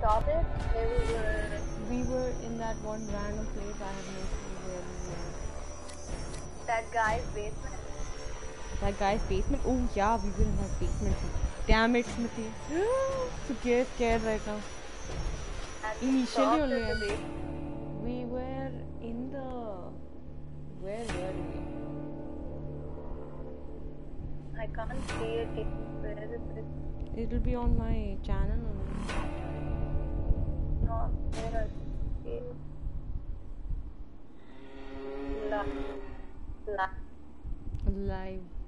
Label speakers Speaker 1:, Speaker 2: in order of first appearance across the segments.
Speaker 1: topic, where we were.
Speaker 2: We were in that one random place. I have no clue where we were.
Speaker 1: That guy's basement.
Speaker 2: That guy's basement. Oh yeah, we were in that basement. Damn it, Smithy. so scared, scared right now.
Speaker 1: And
Speaker 2: Initially only,
Speaker 1: the.
Speaker 2: We were in the. Where were we?
Speaker 1: I can't see it. Where is it?
Speaker 2: It'll be on my channel.
Speaker 1: See it. La. La.
Speaker 2: Live.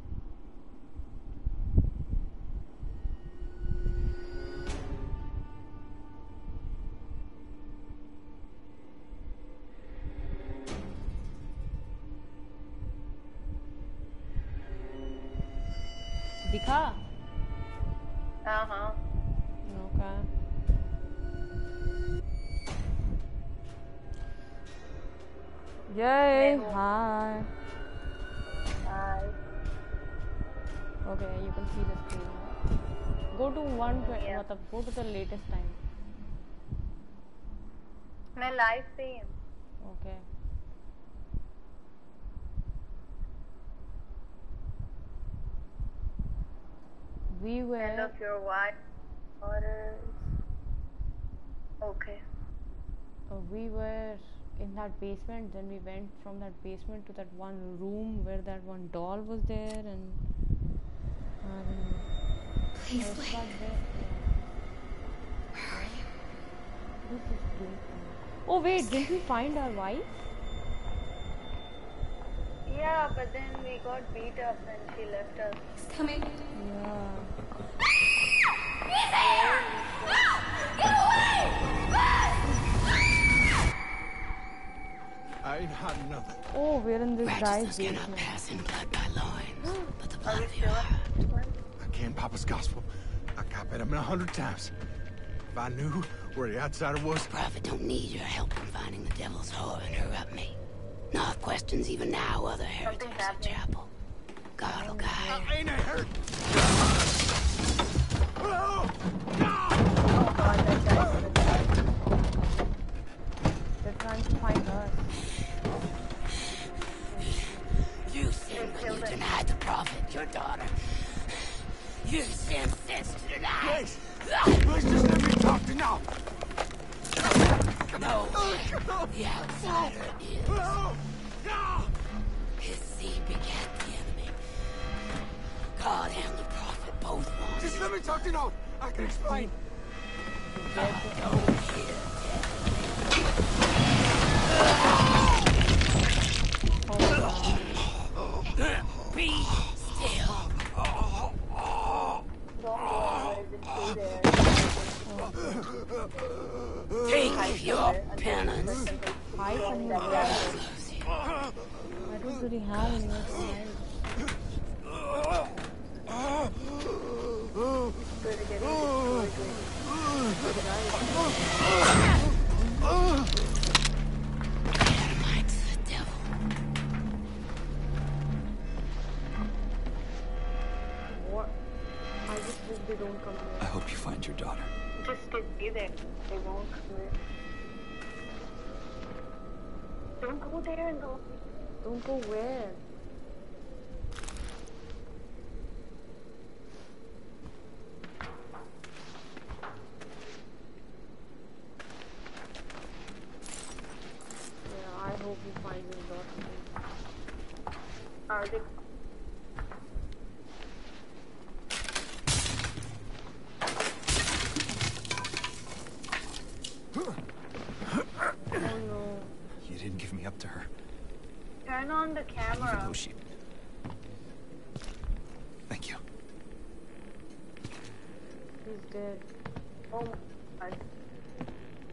Speaker 2: Yay!
Speaker 1: Meho.
Speaker 2: Hi.
Speaker 1: Hi.
Speaker 2: Okay, you can see the screen. Go to one twenty.
Speaker 1: Yeah.
Speaker 2: मतलब go to the latest time.
Speaker 1: मैं live पे ही हूँ.
Speaker 2: Okay. We
Speaker 1: End
Speaker 2: were
Speaker 1: of your wife. Orders. Okay.
Speaker 2: uh, we were in that basement. Then we went from that basement to that one room where that one doll was there, and I.
Speaker 3: Please wait.
Speaker 2: back there.
Speaker 3: Where are you?
Speaker 2: Who's this doing? Oh wait, didn't we find our wife?
Speaker 1: Yeah, but then we got beat up and she left us.
Speaker 3: He's coming.
Speaker 2: Yeah.
Speaker 4: I ain't had nothing.
Speaker 2: Oh, we're in this guy's
Speaker 5: Righteousness cannot pass in blood by loins, but the
Speaker 1: Are
Speaker 5: blood
Speaker 1: we
Speaker 5: of your
Speaker 1: sure?
Speaker 5: heart.
Speaker 4: I can't Papa's gospel. I copied him a hundred times. If I knew where the outsider was,
Speaker 5: Prophet don't need your help in finding the devil's whore and interrupt me. Knoth questions even now other heretics at chapel. God oh will guide.
Speaker 4: I ain't a hurt. Oh!
Speaker 1: Oh god, that guy's gonna die.
Speaker 2: They're trying to find us.
Speaker 5: Your daughter. You sinned since to.
Speaker 4: Please, please just let me talk to now.
Speaker 5: No, the outsider is.
Speaker 4: No! No!
Speaker 5: His seed begat the enemy. God and the prophet both want
Speaker 4: Just let me talk to now. I can explain.
Speaker 5: Be still.
Speaker 1: Don't go over the tree there.
Speaker 5: Take your penance.
Speaker 2: I don't really have any more time. Don't
Speaker 1: go there and go.
Speaker 2: Don't go where? Yeah, I hope he finds his daughter.
Speaker 1: Are they?
Speaker 2: Oh no.
Speaker 6: You didn't give me up to her.
Speaker 1: Turn on the camera.
Speaker 6: Oh, she. Thank you.
Speaker 2: He's dead.
Speaker 1: Oh my god.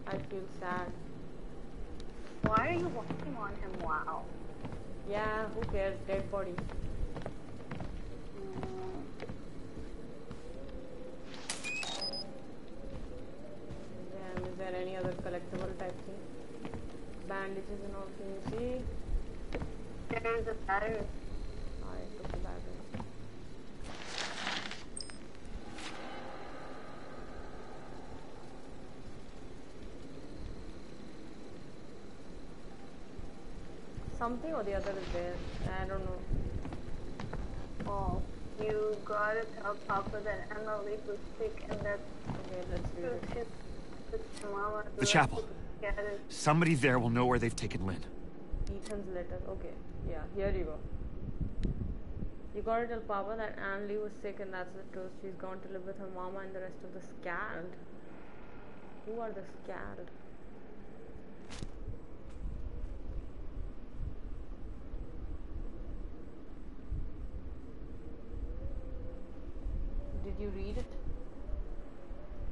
Speaker 2: I feel sad.
Speaker 1: Why are you walking on him? Wow.
Speaker 2: Yeah, who cares? Dead body.
Speaker 1: Mm,
Speaker 2: Damn, is there any other collectible type thing? Bandages and all, can you see?
Speaker 1: There is a battery.
Speaker 2: I took the battery. Something or the other is there. I don't know.
Speaker 1: Oh, you gotta tell Papa that Emily was sick and that
Speaker 2: Okay, let's read it.
Speaker 1: she's with her.
Speaker 6: The chapel.
Speaker 1: Yeah, it is.
Speaker 6: Somebody there will know where they've taken Lynn.
Speaker 2: Ethan's letter. Okay. Yeah, here you go. You gotta tell Papa that Anne Lee was sick and that's the truth. She's gone to live with her mama and the rest of the Scalled. Who are the Scalled? Did you read it?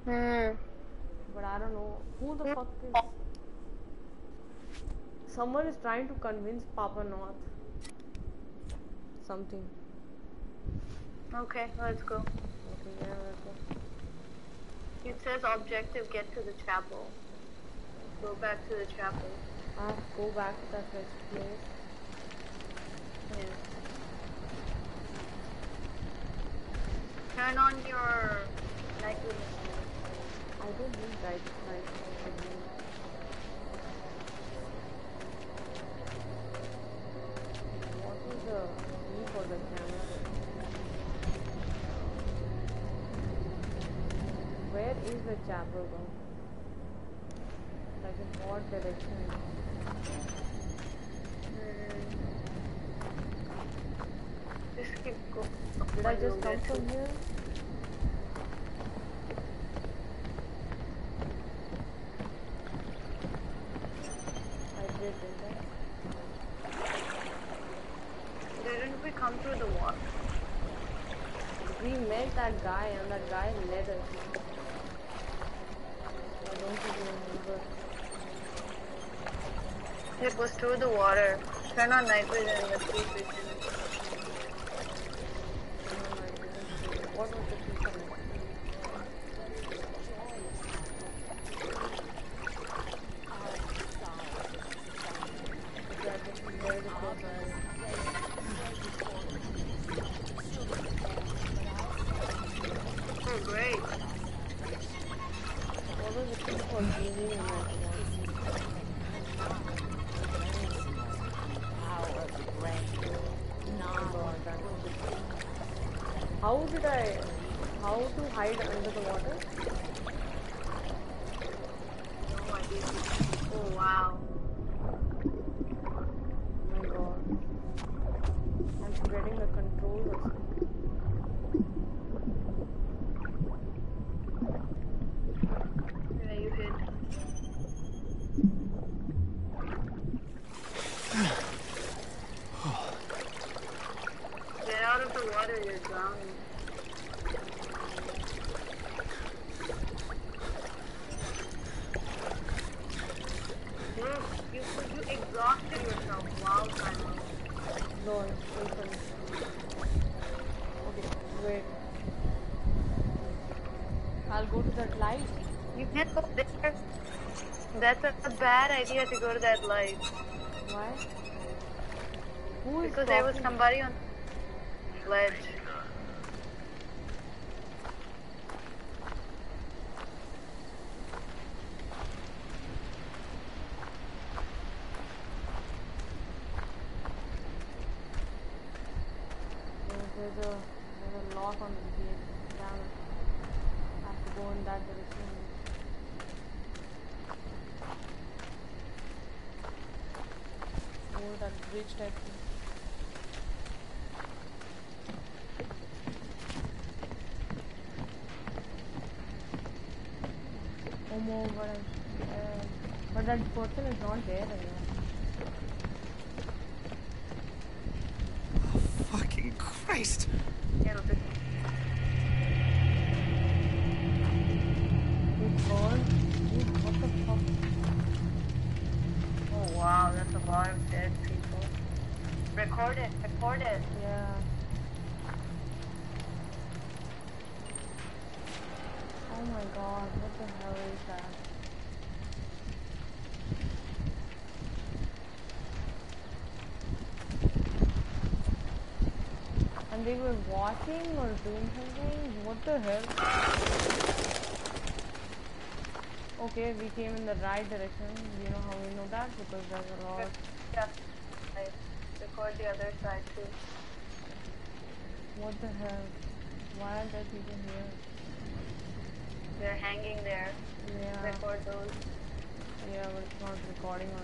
Speaker 1: Hmm.
Speaker 2: But I don't know who the fuck is. Someone is trying to convince Papa Knoth. Something.
Speaker 1: Okay, let's go.
Speaker 2: Okay, yeah, let's go.
Speaker 1: It says objective get to the chapel. Go back to the chapel.
Speaker 2: To go back to that first place.
Speaker 1: Yeah. Turn on your night.
Speaker 2: I don't need right. What is the need for the camera? Where is the chapel though? Like in what direction?
Speaker 1: Hmm. Going.
Speaker 2: Did I just come from here? I did, didn't I?
Speaker 1: Didn't we come through the wall?
Speaker 2: We met that guy and that guy led us. I don't think you remember.
Speaker 1: It was through the water. Turn on vision and the
Speaker 2: No, open. Okay, wait. I'll go to that light.
Speaker 1: You can't go there. That's a, a bad idea to go to that light.
Speaker 2: Why? Who is
Speaker 1: Because there was somebody on the ledge.
Speaker 2: There's, there's a there's a lock on the gate. Damn it. I have to go in that direction. Over that bridge type thing. Oh no, but I'm, uh, but that person is not there anymore.
Speaker 6: Fucking Christ!
Speaker 1: It'll be-
Speaker 2: It burned. Dude, what the fuck?
Speaker 1: Oh wow, that's a lot of dead people. Record it, record it.
Speaker 2: Yeah. Oh my god, what the hell is that? And they were watching or doing something? What the hell? Okay, we came in the right direction. You know how we know that? Because there's a lot.
Speaker 1: Yeah. Right.
Speaker 7: record the other side too.
Speaker 2: What the hell? Why are there people here?
Speaker 7: They're hanging there.
Speaker 2: Yeah.
Speaker 7: Record those.
Speaker 2: Yeah, but it's not recording or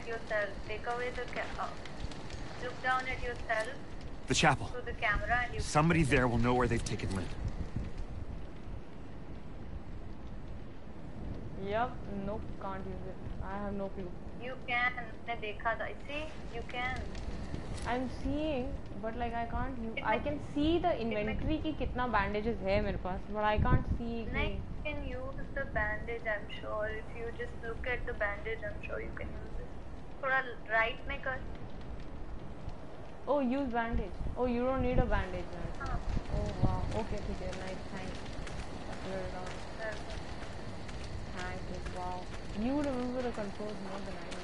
Speaker 7: at yourself. Take away the. Uh, look down at yourself.
Speaker 6: The chapel.
Speaker 7: The camera and you
Speaker 6: Somebody there will know where they've taken Lynn.
Speaker 2: Yep, nope, can't use it. I have no clue.
Speaker 7: You can. See, you can.
Speaker 2: I'm seeing, but like I can't use. I can see the inventory ki kitna bandages hai mere paas, but I can't see.
Speaker 7: Ki... you can use the bandage. I'm sure if you just look at the bandage, I'm sure you can use it. थोड़ा right में कर.
Speaker 2: Oh, use bandage. Oh, you don't need a bandage, man.
Speaker 7: हाँ.
Speaker 2: Oh wow. Okay, ठीक है. Nice, thanks. Figure it out. Thank you. Wow. You remember the controls more than I do.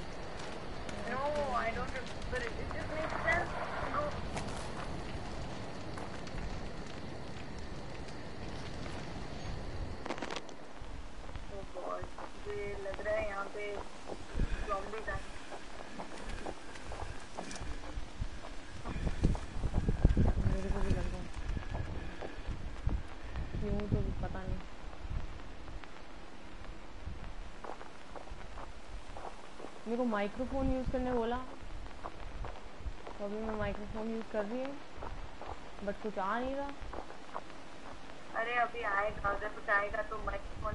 Speaker 7: No, I don't remember it. It just makes sense. Go. Oh God, ये लग रहा है यहाँ पे zombie
Speaker 2: मेरे को माइक्रोफोन यूज़ करने बोला। तो अभी मैं माइक्रोफोन यूज़ कर रही हूँ बट कुछ आ नहीं रहा।
Speaker 7: अरे अभी आएगा, अगर कुछ आएगा तो माइक्रोफोन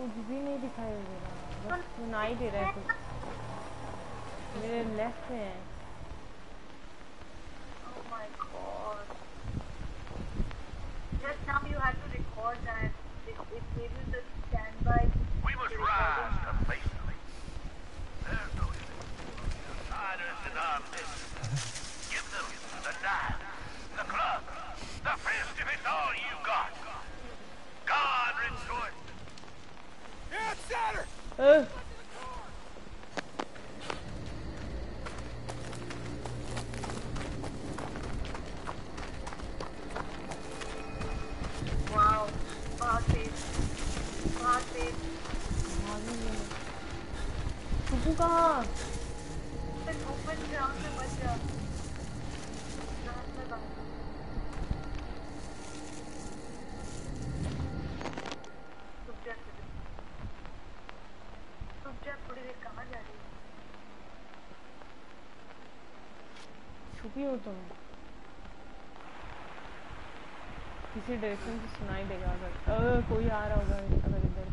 Speaker 2: कुछ भी नहीं दिखाई दे रहा बस सुनाई दे रहा है कुछ मेरे लेफ्ट में है
Speaker 7: Oh my god. Just now you had to record that. It, it gave you the standby.
Speaker 1: We must rise to face the There's no fighters in our midst. Give them the knife, the club, the fist if it's all you
Speaker 2: Uh.
Speaker 7: Wow, bossy, bossy. 아니, 부부가. 오빠, 오빠, 오빠, 오빠.
Speaker 2: छुपी हो तुम किसी direction से सुनाई देगा अगर अगर कोई आ रहा होगा, अगर इधर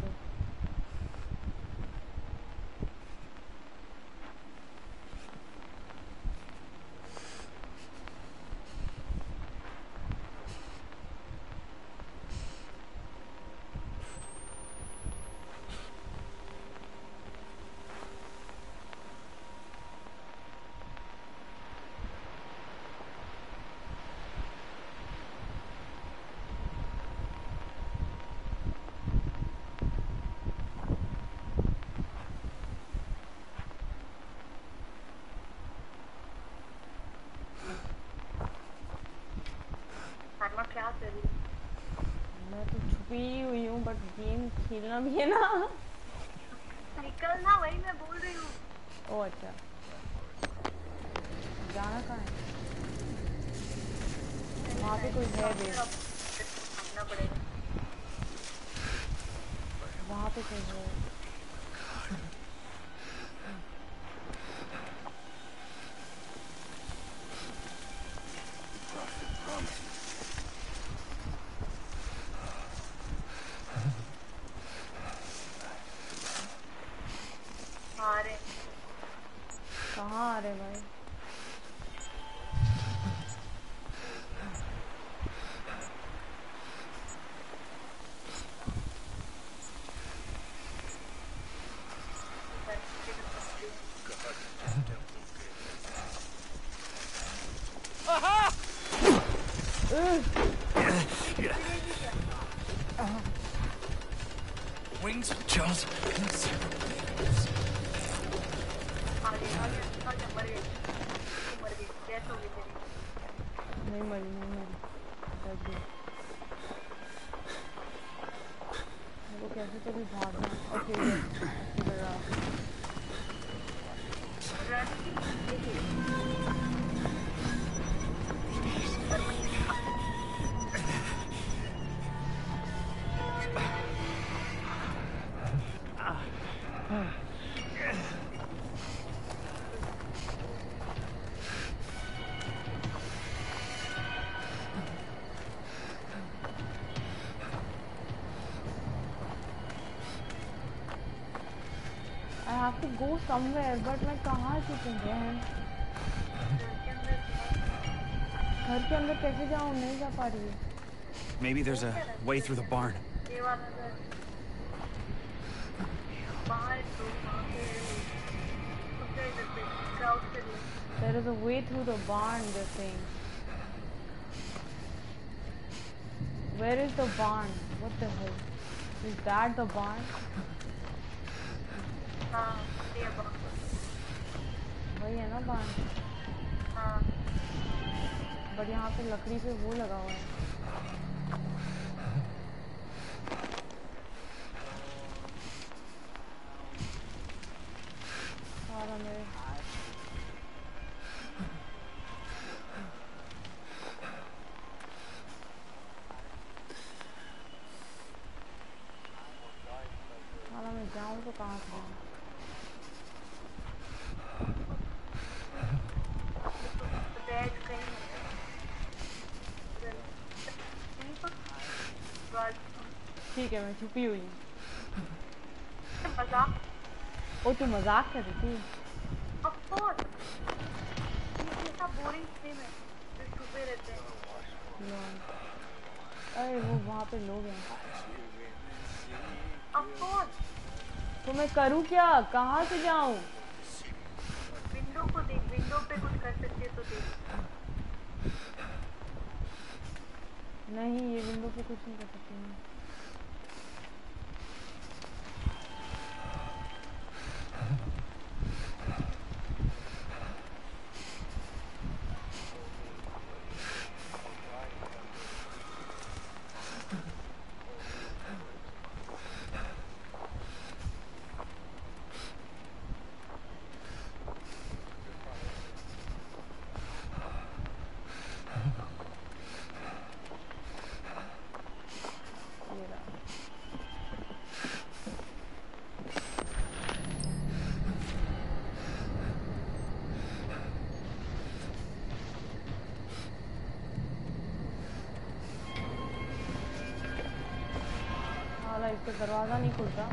Speaker 7: y no
Speaker 2: vi तो भी
Speaker 7: भागना
Speaker 2: to go somewhere, but मैं कहाँ छुपूंगा घर के अंदर कैसे जाऊँ नहीं जा पा रही हूँ
Speaker 6: Maybe there's a way through the barn.
Speaker 1: ये वाला घर बाहर तो वहाँ पे उसके इधर पे क्राउड से दूर
Speaker 2: There is a way through the barn, they're saying. Where is the barn? What the hell? Is that the barn?
Speaker 1: हाँ ये बाहर
Speaker 2: वही है ना barn?
Speaker 1: हाँ।
Speaker 2: बट यहाँ पे लकड़ी पे वो लगा हुआ है। जाऊँ तो कहाँ से जाऊँ
Speaker 1: रेड कहीं कहीं पर बस
Speaker 2: ठीक है मैं छुपी हुई
Speaker 1: मज़ाक
Speaker 2: ओ तू मज़ाक कर रही थी।
Speaker 1: ऑफ़ कोर्स ये ऐसा बोरिंग गेम है। जो छुपे रहते हैं.
Speaker 2: अरे वो वहाँ पे लोग हैं।
Speaker 1: ऑफ़ कोर्स
Speaker 2: तो मैं करूँ क्या? कहाँ से जाऊँ?
Speaker 1: विंडो को देख विंडो पे कुछ कर सकते तो देख।
Speaker 2: नहीं ये विंडो पे कुछ नहीं कर सकती मैं। kurwa.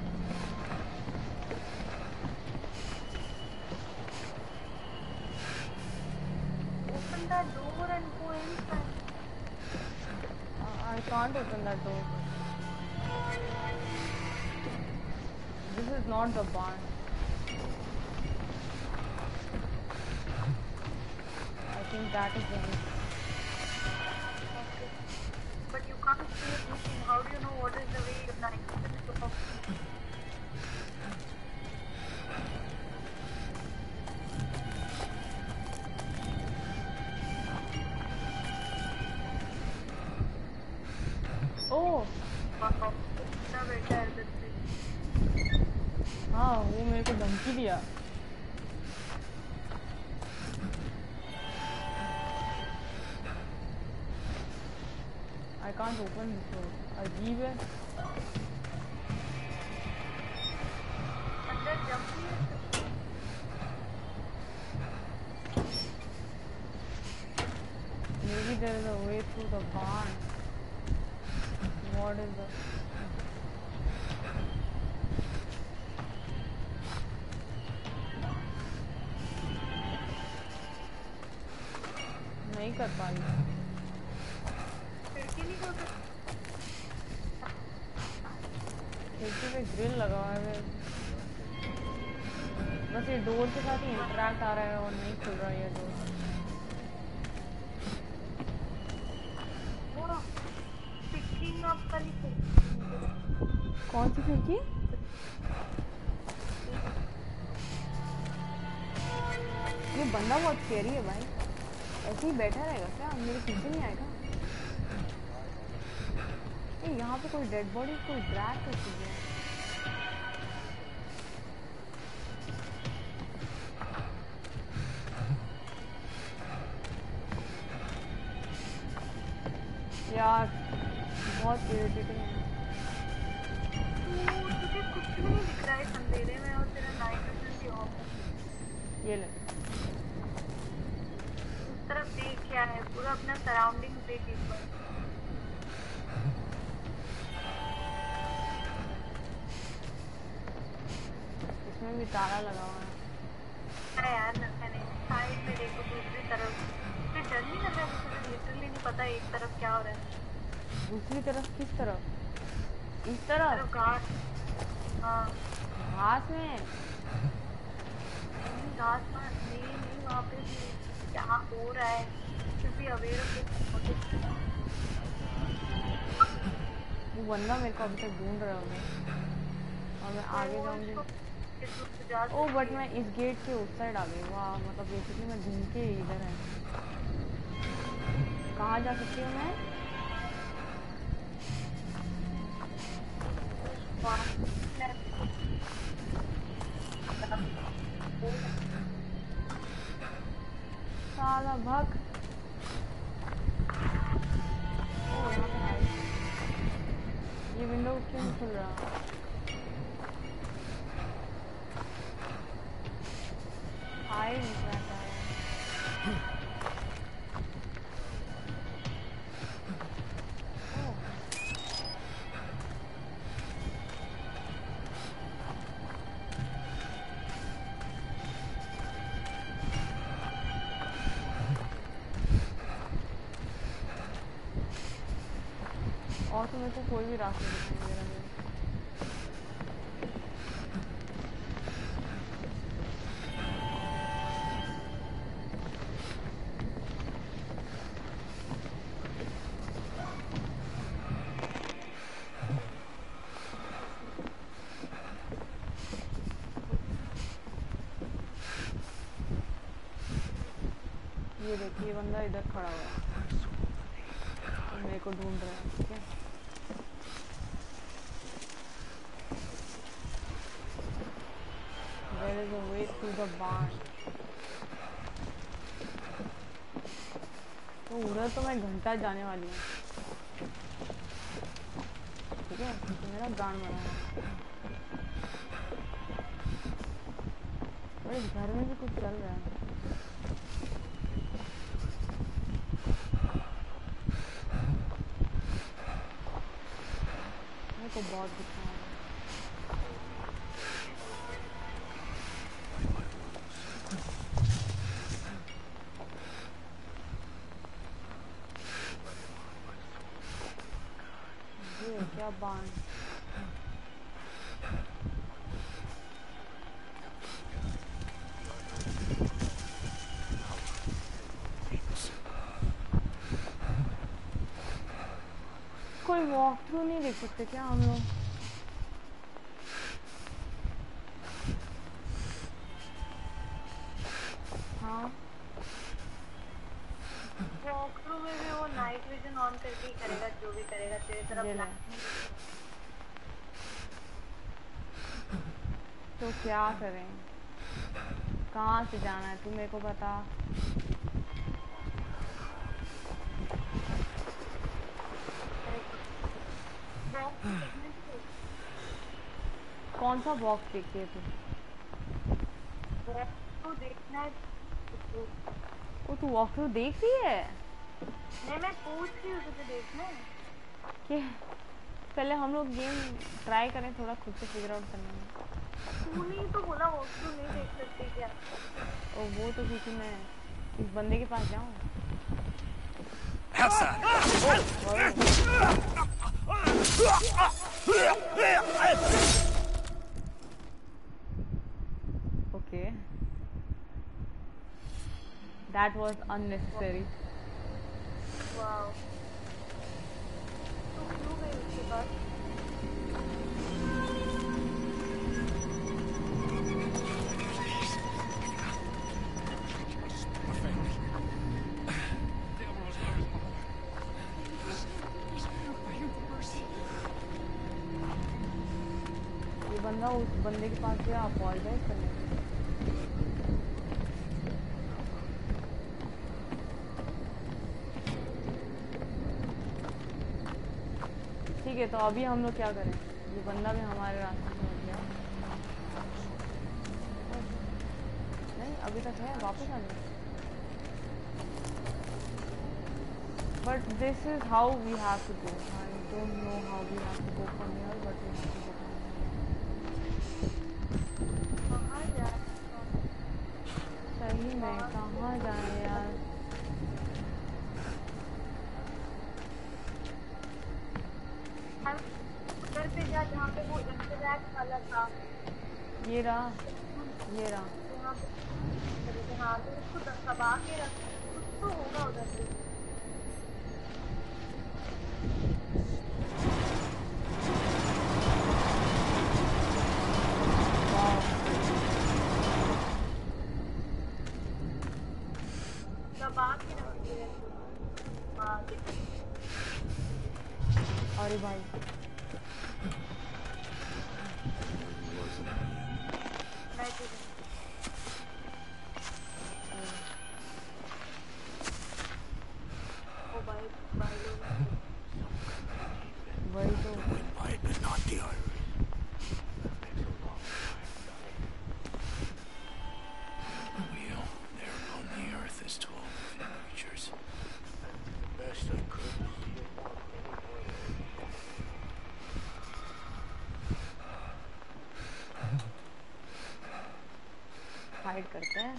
Speaker 1: Open that door and go inside.
Speaker 2: I can't open that door. This is not the barn. I think that is the way
Speaker 1: but you can't see anything how do you know what is the way of night
Speaker 2: oh
Speaker 1: wow इतना बेटा है इधर से
Speaker 2: हाँ वो मेरे को धमकी दिया I can't open this door. अजीब है
Speaker 1: अंदर जंप नहीं है
Speaker 2: Maybe there is a way through the barn. What is the नहीं कर पा रही है भाई। ऐसे ही बैठा रहेगा क्या? मेरे पीछे नहीं आएगा। यहाँ पे कोई डेड बॉडी कोई ड्रैग कर चुकी है।
Speaker 7: मैं
Speaker 2: इस गेट के उस साइड आ गई। वाह मतलब बेसिकली मैं ढूंढ के इधर है। कहाँ जा सकती हूँ मैं? साला। ये विंडो क्यों खुल रहा? ही नहीं और तुम्हें तो कोई भी रास्ता नहीं मैं घंटा जाने वाली हूँ। ठीक है? तो मेरा गान बना है। और घर में भी कुछ चल रहा है। मेरे को बहुत गुस्सा a barn. Col walkthrough ne ripetiamolo. क्या करें? कहाँ से जाना है? तू मेरे को बता। कौन सा बॉक्स देखती है तू?
Speaker 7: देखना
Speaker 2: वो तू वॉक थ्रू देख रही है?
Speaker 7: नहीं मैं पूछ रही हूँ तुझे देखना। है
Speaker 2: कि पहले हम लोग गेम ट्राई करें थोड़ा खुद से फिगर आउट करने में।
Speaker 7: तो
Speaker 2: वो तो क्योंकि मैं इस बंदे के पास जाऊँ! Okay. That was unnecessary. Wow मुझे अपॉलोजाइज करना ठीक है तो अभी हम लोग क्या करें? ये बंदा भी हमारे रास्ते में हो गया। नहीं, अभी तक है, वापस आने but this is how we have to go I don't know how we have to go from here but we have to go 对 करते हैं।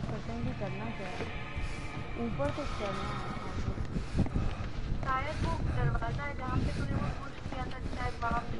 Speaker 2: फिगर और करते भी करना क्या है? ऊपर कुछ करना है। हाँ,
Speaker 7: शायद वो दरवाज़ा है जहाँ पे तूने वो पुश किया था शायद वहाँ पे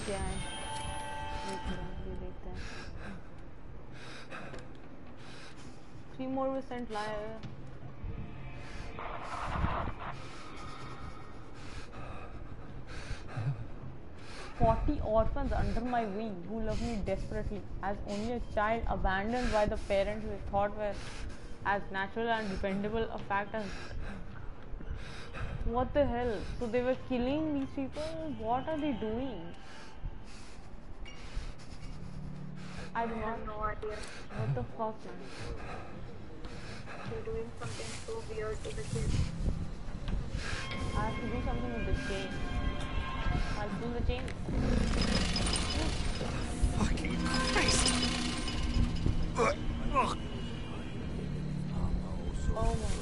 Speaker 7: क्या है
Speaker 2: देख रहे हैं ये देखते हैं थ्री मोर परसेंट लाया है Forty orphans under my wing who love me desperately, as only a child abandoned by the parents we thought were as natural and dependable a fact as what the hell? So they were killing these people? What are they doing? I don't
Speaker 7: have no idea
Speaker 2: What the fuck, man?
Speaker 7: they're doing something so weird to the kids
Speaker 2: I have to do something with the chain. I'll pull the chain.
Speaker 4: Fucking Christ! Ugh, ugh.
Speaker 2: Oh my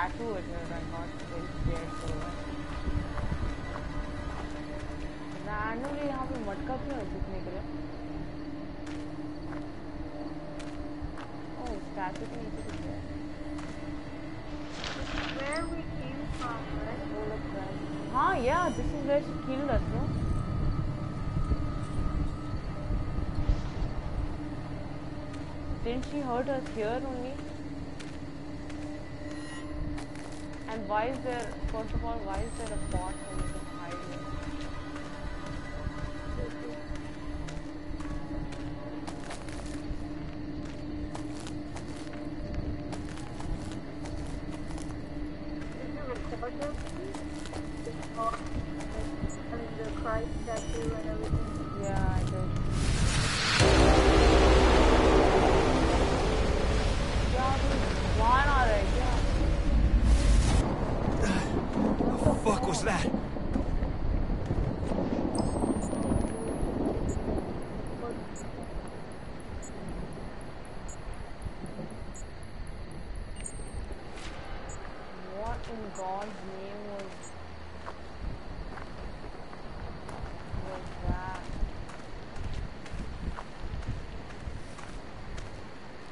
Speaker 2: statue over here. I got very scared for that. Randomly यहाँ पे मटका क्यों है दिखने के लिए? Oh, statue के नीचे कुछ है.
Speaker 1: Where we came from, right?
Speaker 2: Bowl of rice. हाँ, yeah, this is where she killed us, no? Didn't she hurt us here only? Why is there, first of all, why is there a pot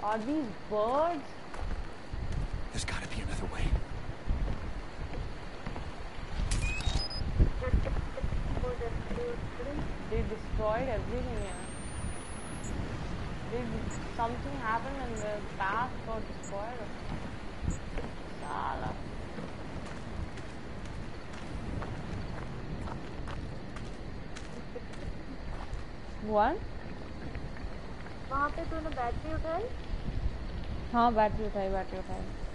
Speaker 2: Are these birds?
Speaker 6: There's gotta be another way.
Speaker 2: They destroyed everything here. Did something happen and the path got destroyed? Sala. What?
Speaker 1: वहाँ पे तूने battery उठाई
Speaker 2: हाँ battery उठाई battery उठाई।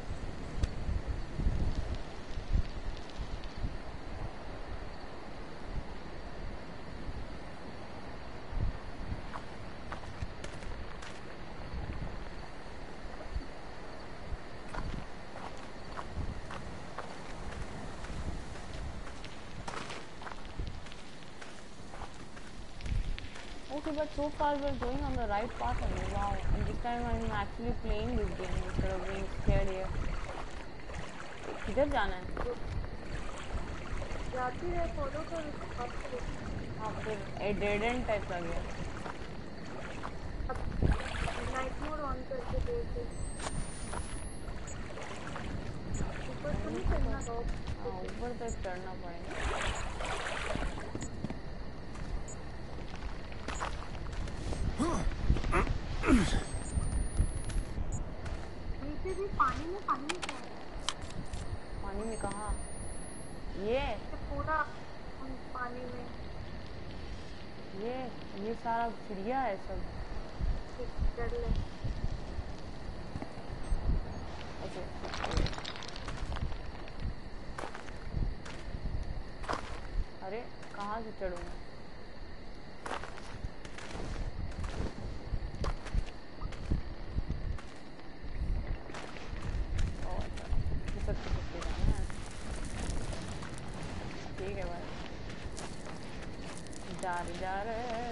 Speaker 2: So far we're going on the right path only. Wow. And this time I'm actually playing this game instead of being scared here. किधर जाना है
Speaker 1: जाती है फॉलो कर
Speaker 2: हाँ फिर डेड एंड टाइप का गया
Speaker 1: नाइट मोड ऑन करके देखे ऊपर तो नहीं चढ़ना
Speaker 2: हाँ ऊपर तक चढ़ना पड़ेगा
Speaker 1: नीचे भी पानी में पानी में क्या है?
Speaker 2: पानी में कहा ये
Speaker 1: ये पूरा हम पानी में
Speaker 2: ये ये सारा चिड़िया है सब
Speaker 1: ले
Speaker 2: अरे कहाँ से चढ़ूँ मैं। ठीक है भाई जा रहे जा रहे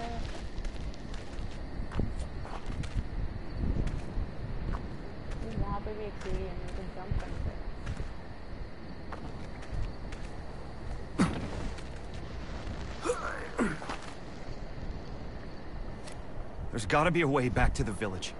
Speaker 6: There's gotta be a way back to the village.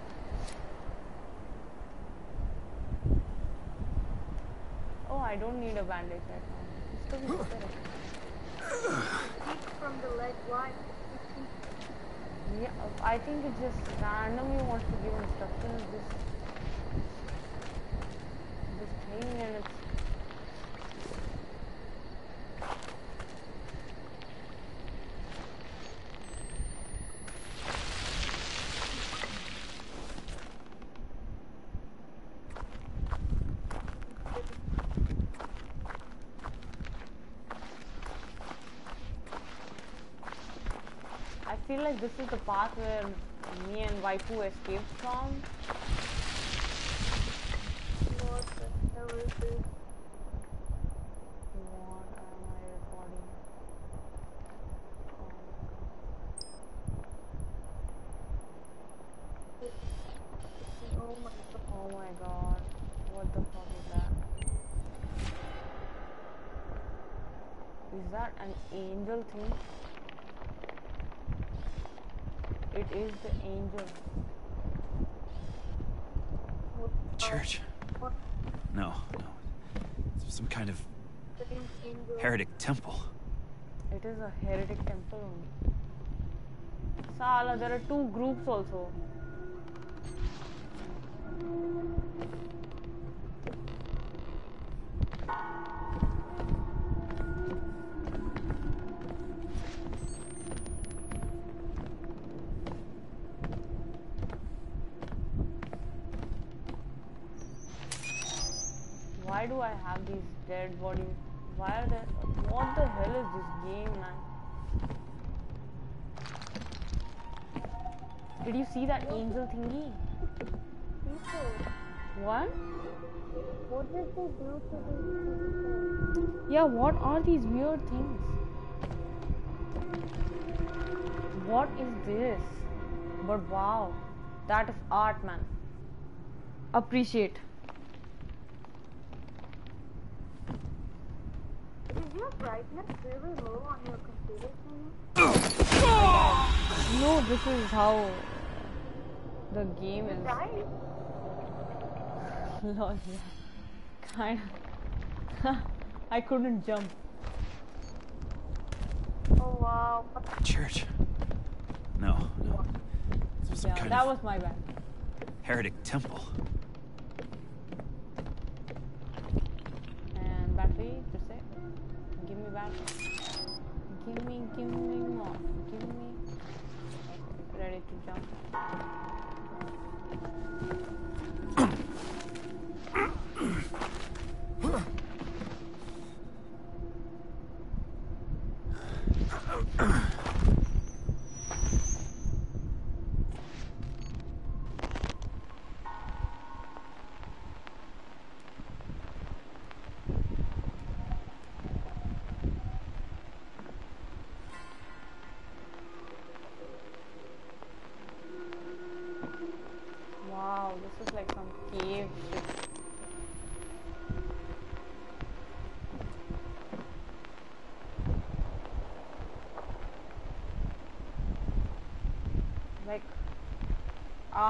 Speaker 2: Feel like this is the path where me and Waifu escaped from.
Speaker 1: What the hell is this?
Speaker 2: What am I recording? Oh my
Speaker 1: Oh my god.
Speaker 2: god. Oh my god. What the fuck is that? Is that an angel thing? It is the angel.
Speaker 6: A church?
Speaker 1: What
Speaker 6: No, no. It's some kind of
Speaker 1: the angel?
Speaker 6: heretic temple.
Speaker 2: It is a heretic temple only. Sala, there are two groups also. What did
Speaker 1: they do to these people?
Speaker 2: Yeah, what are these weird things? What is this? But wow, that is art, man. Appreciate.
Speaker 1: Is your brightness really low on your computer screen?
Speaker 2: No, this is how the game is.
Speaker 1: Right?
Speaker 2: Lol, yeah. Kind of. I couldn't jump.
Speaker 1: Oh wow.
Speaker 6: Church? No, no. It's
Speaker 2: Yeah, that
Speaker 6: of
Speaker 2: was my bad.
Speaker 6: heretic temple.
Speaker 2: And battery, just say. Give me battery. Give me, give me more. Give me. Ready to jump. Ugh.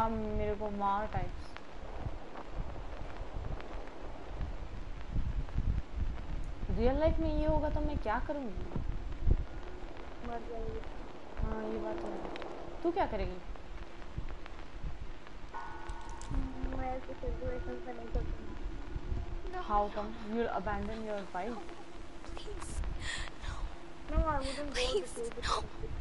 Speaker 2: क्या मेरे को मार type real life में ये होगा तो मैं क्या करूँगी?
Speaker 1: मर जाएगी।
Speaker 2: हाँ ये बात तो है। तू क्या करेगी?
Speaker 1: मैं सिचुएशन से नहीं करती
Speaker 2: how come you will abandon your wife
Speaker 8: please
Speaker 1: no I wouldn't go to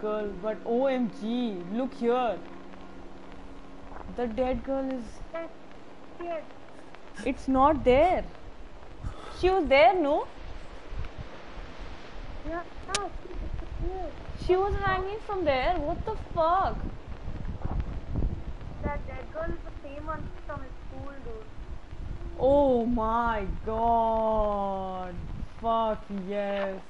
Speaker 1: dead girl,
Speaker 2: but OMG, look here. The dead girl is. It's not there. She was there, no?
Speaker 1: Yeah, ah, she.
Speaker 2: She was hanging from there. What the fuck?
Speaker 1: That dead girl is the same one from his school, dude.
Speaker 2: Oh my god. Fuck yes.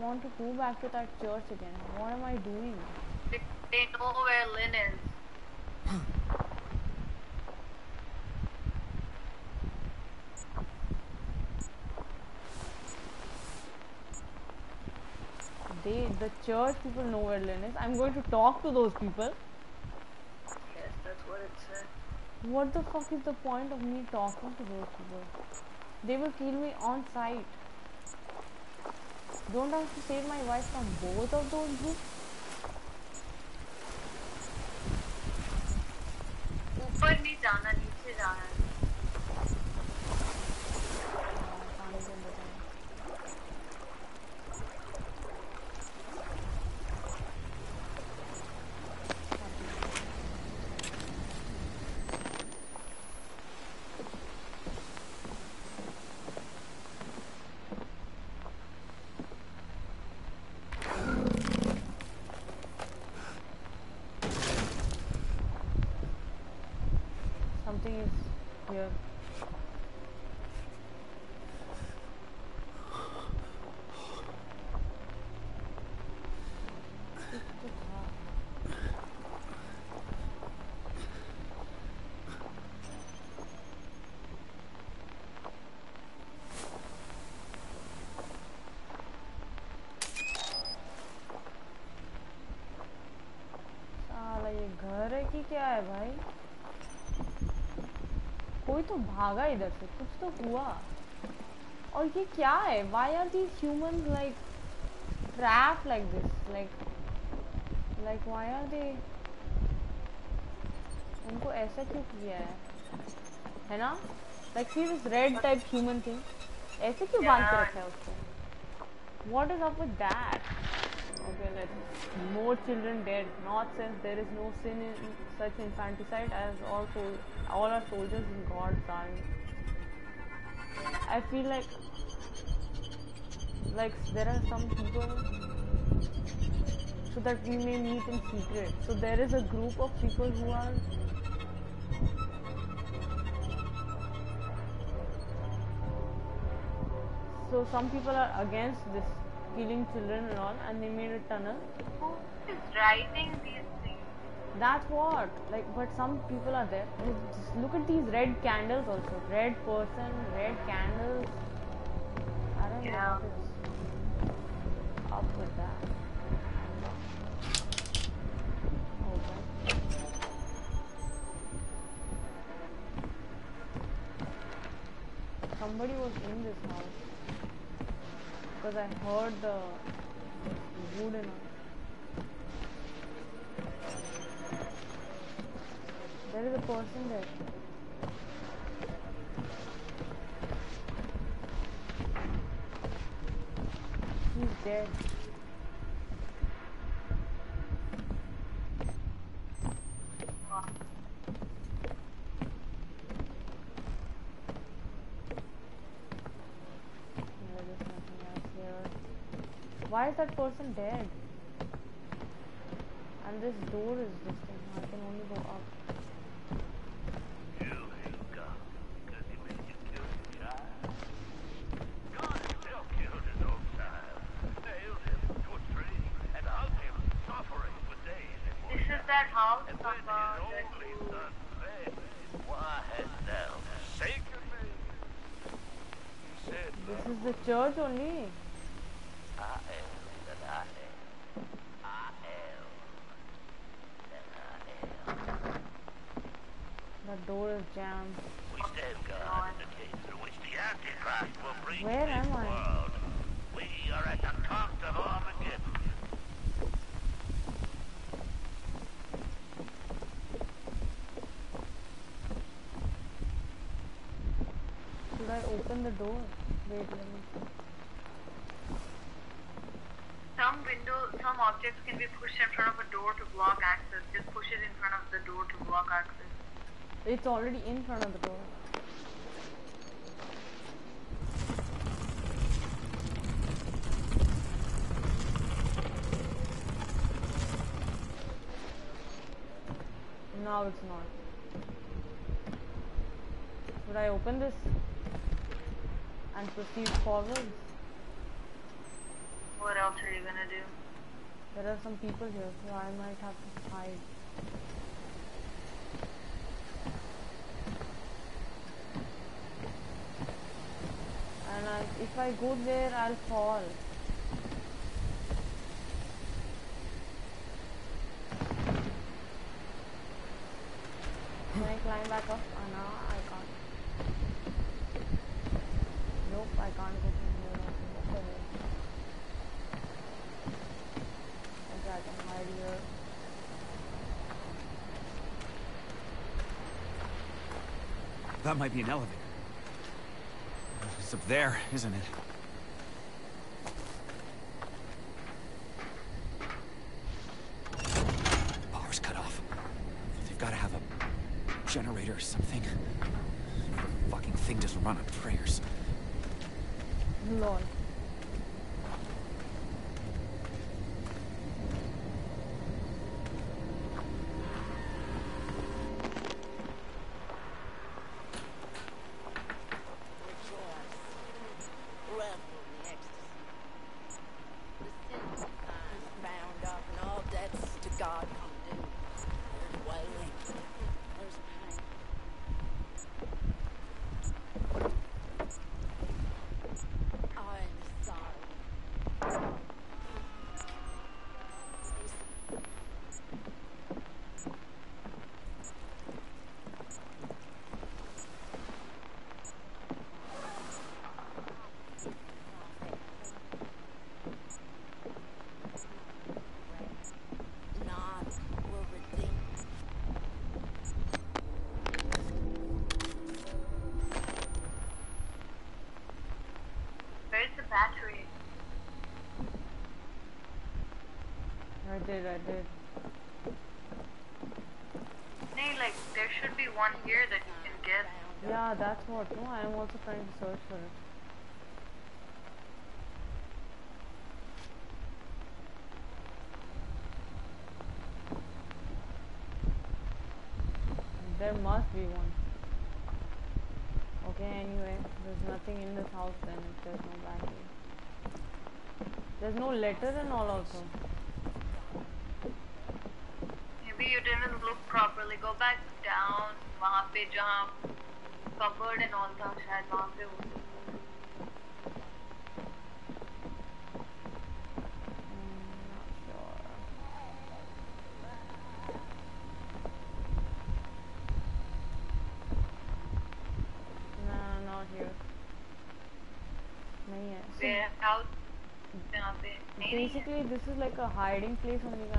Speaker 2: want to go back to that church again? What am I doing?
Speaker 7: They, they know where Lynn is.
Speaker 2: They, the church people know where Lynn is. I'm going to talk to those people.
Speaker 7: Yes, that's what it said.
Speaker 2: What the fuck is the point of me talking to those people? They will kill me on sight. Don't I have to save my wife from both of those groups?
Speaker 7: ऊपर नहीं जाना है
Speaker 2: हाँ, पानी के अंदर जाना। Something is here. कुछ तो था। साला ये है कि क्या है भाई? कोई तो भागा इधर से कुछ तो हुआ। और ये क्या है? Why are these humans like trap like this like like why are they उनको ऐसा क्यों किया है? है ना? Like see this red type human thing ऐसे क्यों बाँध के रखा है उसको? What is up with that More children dead. Not since there is no sin in such infanticide as all all our soldiers in God's army. I feel like like there are some people so that we may meet in secret. So there is a group of people who are so some people are against this killing children and all and they made a tunnel
Speaker 7: Who is writing these things?
Speaker 2: That's what. Like, but some people are there. Look- Just look at these red candles also. Red person, red candles. I don't
Speaker 7: Yeah.
Speaker 2: know what up with that. Oh, Somebody was in this house. Because I heard the, wood and all. There is a person there. Why is that person dead? And this door is this thing. I can only go up.
Speaker 1: You hate God because he made you kill your child. God himself killed his own child, nailed him to a tree, and hung him, suffering for days in
Speaker 7: This
Speaker 1: one
Speaker 7: is that house,
Speaker 1: And when
Speaker 7: Papa.
Speaker 1: his
Speaker 7: that
Speaker 1: only
Speaker 7: you-
Speaker 1: son fled, why hast thou forsaken me? He said,
Speaker 2: This is the church only.
Speaker 1: I am that I am. I am that I am.
Speaker 2: The door is jammed.
Speaker 1: We stand guard in the gate through which the Antichrist will bring
Speaker 2: Where
Speaker 1: this
Speaker 2: am I?
Speaker 1: world. We are at the top of Armageddon.
Speaker 2: Should I open the door? Wait, let me see.
Speaker 7: Some window, some objects can be pushed in front of a door to block access. Just push it in front of the door to block access.
Speaker 2: It's already in front of the door. Now it's not. Should I open this and proceed forward?
Speaker 7: What else are you gonna do?
Speaker 2: There are some people here, so I might have to hide. And I, if I go there, I'll fall. Can I climb back up? Oh, no, I can't. Nope, I can't go from here. What the hell? Okay, I can hide here.
Speaker 6: That might be an elevator. It's up there, isn't it? Power's cut off. They've got to have a generator or something. The fucking thing doesn't run on prayers.
Speaker 2: Lol.
Speaker 5: Rejoice. Revel in ecstasy. The sins of thine bound up and all debts to God come due. There's wailing. There's pain. I am sorry. None will redeem.
Speaker 7: Where's the battery?
Speaker 2: I did, I did.
Speaker 7: Nay, like there should be one here that you can get.
Speaker 2: Yeah, that's what. No, I'm also trying to search for it. There must be one. Okay, anyway, there's nothing in this house then if there's no battery. There's no letter and all also.
Speaker 7: Maybe you didn't look properly. Go back down, wahan cupboard and all था शायद वहाँ पे हो.
Speaker 2: Mm, not sure. No, not here. नहीं है. See,
Speaker 7: Warehouse जहाँ पे नहीं नहीं है.
Speaker 2: basically this is like a hiding place only I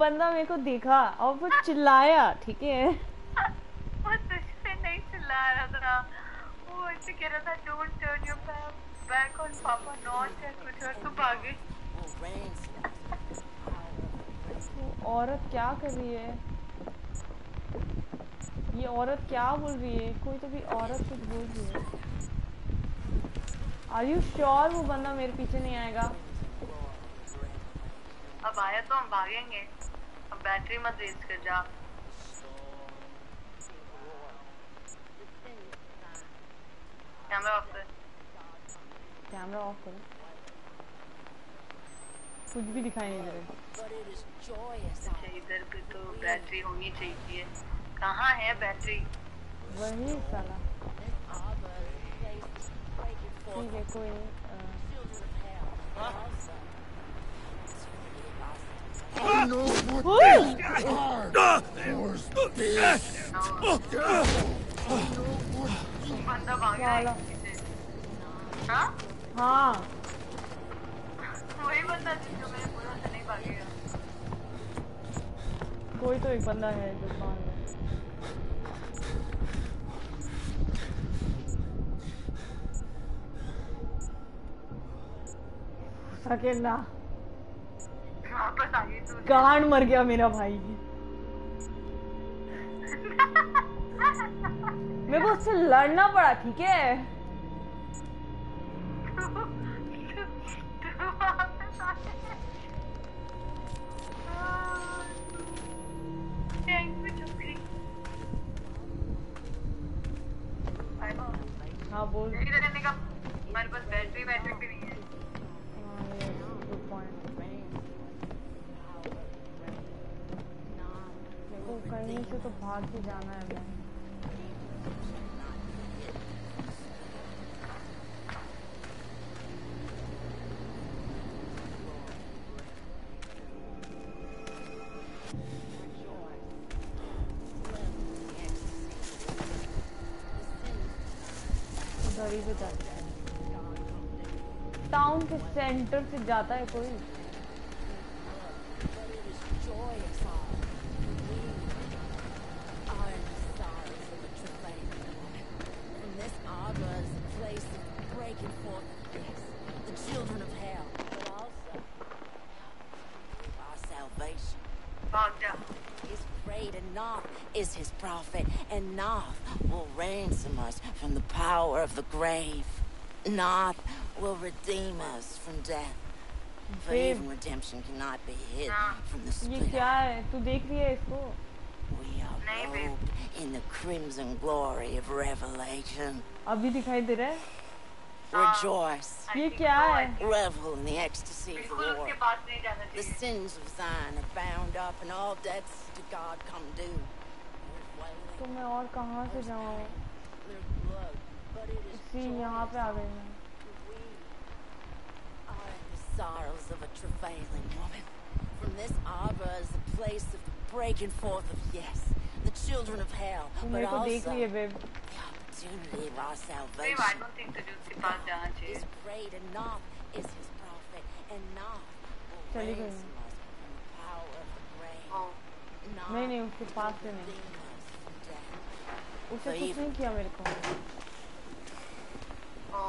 Speaker 2: बंदा मेरे को देखा और वो चिल्लाया ठीक है?
Speaker 7: वो तुझ पे नहीं चिल्ला रहा था। वो ऐसे कह रहा था don't turn your back on पापा नॉट या कुछ और तू भागी।
Speaker 2: औरत क्या कर रही है? ये औरत क्या बोल रही है? कोई तो भी औरत कुछ बोल रही है। आर यू श्योर वो बंदा मेरे पीछे नहीं आएगा?
Speaker 7: अब आया तो हम भागेंगे। बैटरी मत वेस्ट कर जा। कैमरा ऑफ़ कर।
Speaker 2: कैमरा ऑफ़ करो। कुछ भी दिखाई नहीं दे रहा
Speaker 7: अच्छा इधर भी तो बैटरी होनी चाहिए। कहाँ है बैटरी?
Speaker 2: वही साला
Speaker 5: This arbor is a place breaking forth
Speaker 2: ठीक है कोई नहीं अ,
Speaker 5: children of hell, but also opportunity lost.
Speaker 4: I know what these are. Yours, bitch.
Speaker 7: बंदा भाग गया
Speaker 2: वाला।
Speaker 7: इसे। हाँ
Speaker 2: हाँ
Speaker 7: वही बंदा जो मेरे पूरा से नहीं भागेगा
Speaker 2: कोई तो एक बंदा है सकेला
Speaker 7: वापस आ गई तू
Speaker 2: कान मर गया मेरा भाई। मेरे को उससे लड़ना पड़ा ठीक है?
Speaker 7: हो?
Speaker 2: हाँ बोल
Speaker 7: हमारे पास बैटरी बैटरी भी नहीं है।
Speaker 2: कहीं से तो भाग के जाना है मैं। पे जाता है। टाउन के सेंटर से जाता है कोई?
Speaker 5: Knoth will redeem us from death. For even redemption cannot be hid from the split. We are robed in the crimson glory of revelation. Rejoice. Revel in the ecstasy of the Lord. The sins of Zion are bound up and all debts to God come due.
Speaker 2: तो मैं और कहाँ से जाऊँ See, यहाँ पे आ गई मैं.
Speaker 5: Sorrows of a travailing woman. From this arbor is the place of the breaking forth of yes, the children of hell, but also the opportunity of our salvation.
Speaker 7: Babe, I don't think the Jutsi path जाना चाहिए.
Speaker 5: Is prayed enough? Is his prophet, and Knoth will raise us from the power of the grave. Oh.
Speaker 2: नहीं नहीं उसके पास से नहीं उसे कुछ
Speaker 7: ओ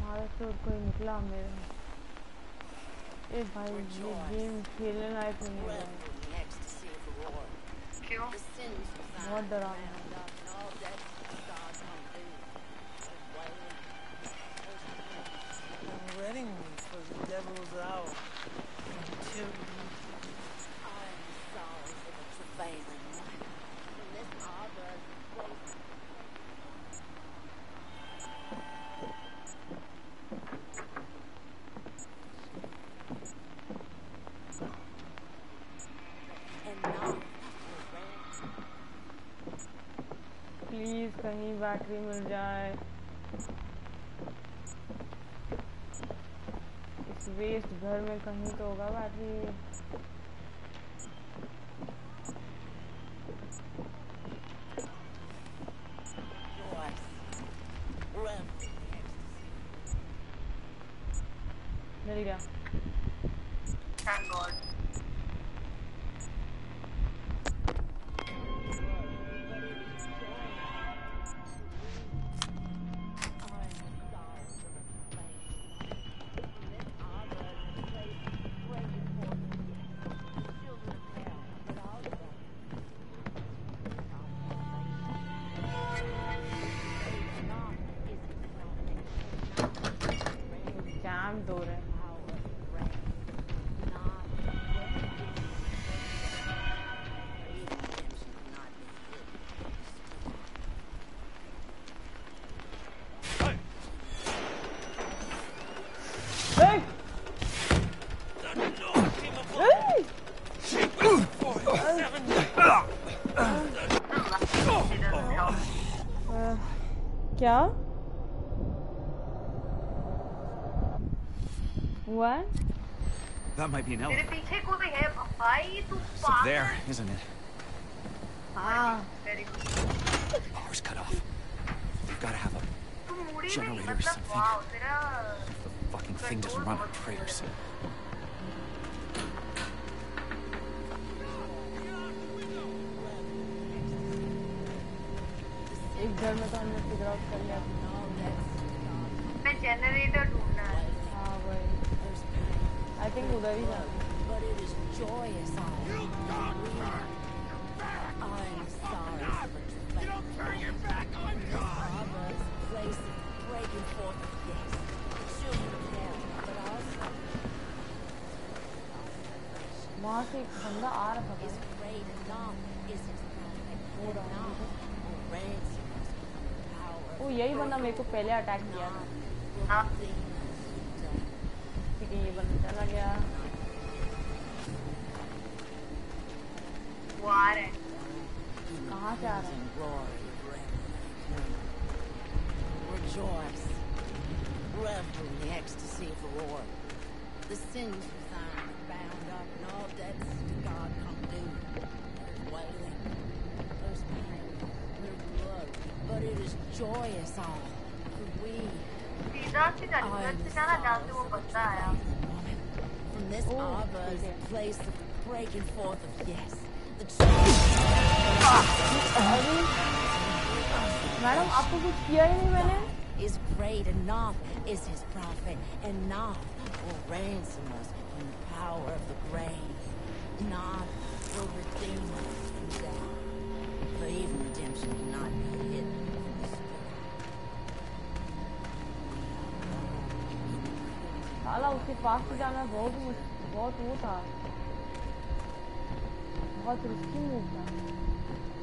Speaker 2: हमारे से कोई निकला मेरे ए भाई ये गेम खेलने लायक नहीं है
Speaker 5: Revel in the ecstasy of the Lord.
Speaker 7: क्यों
Speaker 5: The sins of Zion
Speaker 2: बहुत डरावना है
Speaker 5: bound up, and all debts to God come due. Wailing,
Speaker 9: wedding for the devil's hour.
Speaker 2: Please कहीं बैटरी मिल जाए। इस वेस्ट घर में कहीं तो होगा बैटरी मिल गया। Michelle? What?
Speaker 6: That might be an
Speaker 5: elephant. 当年。place of breaking forth of yes. The children
Speaker 2: madam आपको कुछ किया ही नहीं मैंने
Speaker 5: is great enough is his prophet, and Noth will ransom us from the power of the grave. Noth will redeem us from death. For even redemption cannot be hidden from the spirit.
Speaker 2: साला उसके पास से जाना बहुत मुश- बहुत वो था। बहुत risky move था।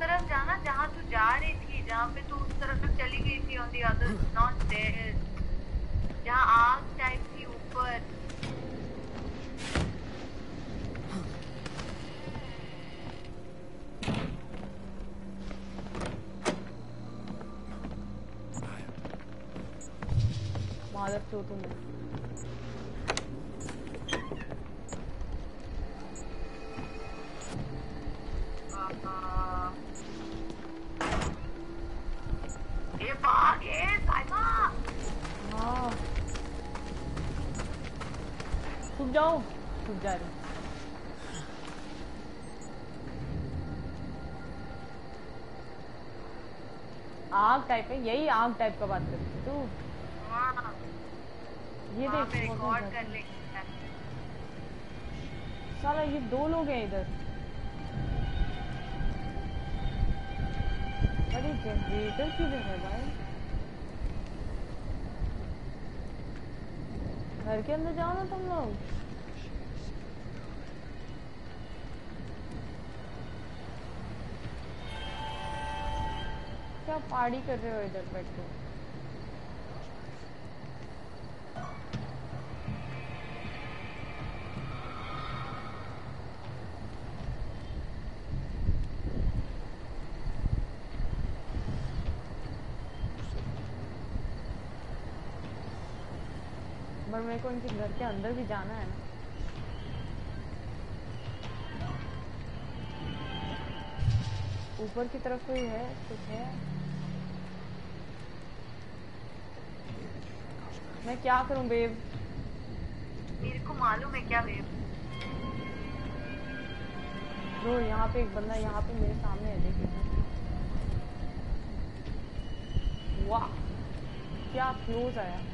Speaker 7: तरफ़ जाना जहाँ तू जा रही थी जहाँ पे तू उस तरफ़ तक चली गई थी on the other not there जहाँ आग टाइप थी ऊपर।
Speaker 2: मादर चो तुम यही आग टाइप का बात करती तू
Speaker 7: हाँ।
Speaker 2: ये देख
Speaker 7: पे रिकॉर्ड कर ले
Speaker 2: साला ये दो लोग हैं इधर। अरे जनरेटर किधर है भाई? घर के अंदर जाओ ना तुम लोग। पार्टी कर रहे हो इधर बैठ के। मेरे को इनके घर के अंदर भी जाना है ना। ऊपर की तरफ़ कोई है? कुछ है? मैं क्या करूँ बेब
Speaker 7: मेरे को मालूम है क्या बेब
Speaker 2: ब्रो यहाँ पे एक बंदा यहाँ पे मेरे सामने है देखिए वाह क्या क्लोज आया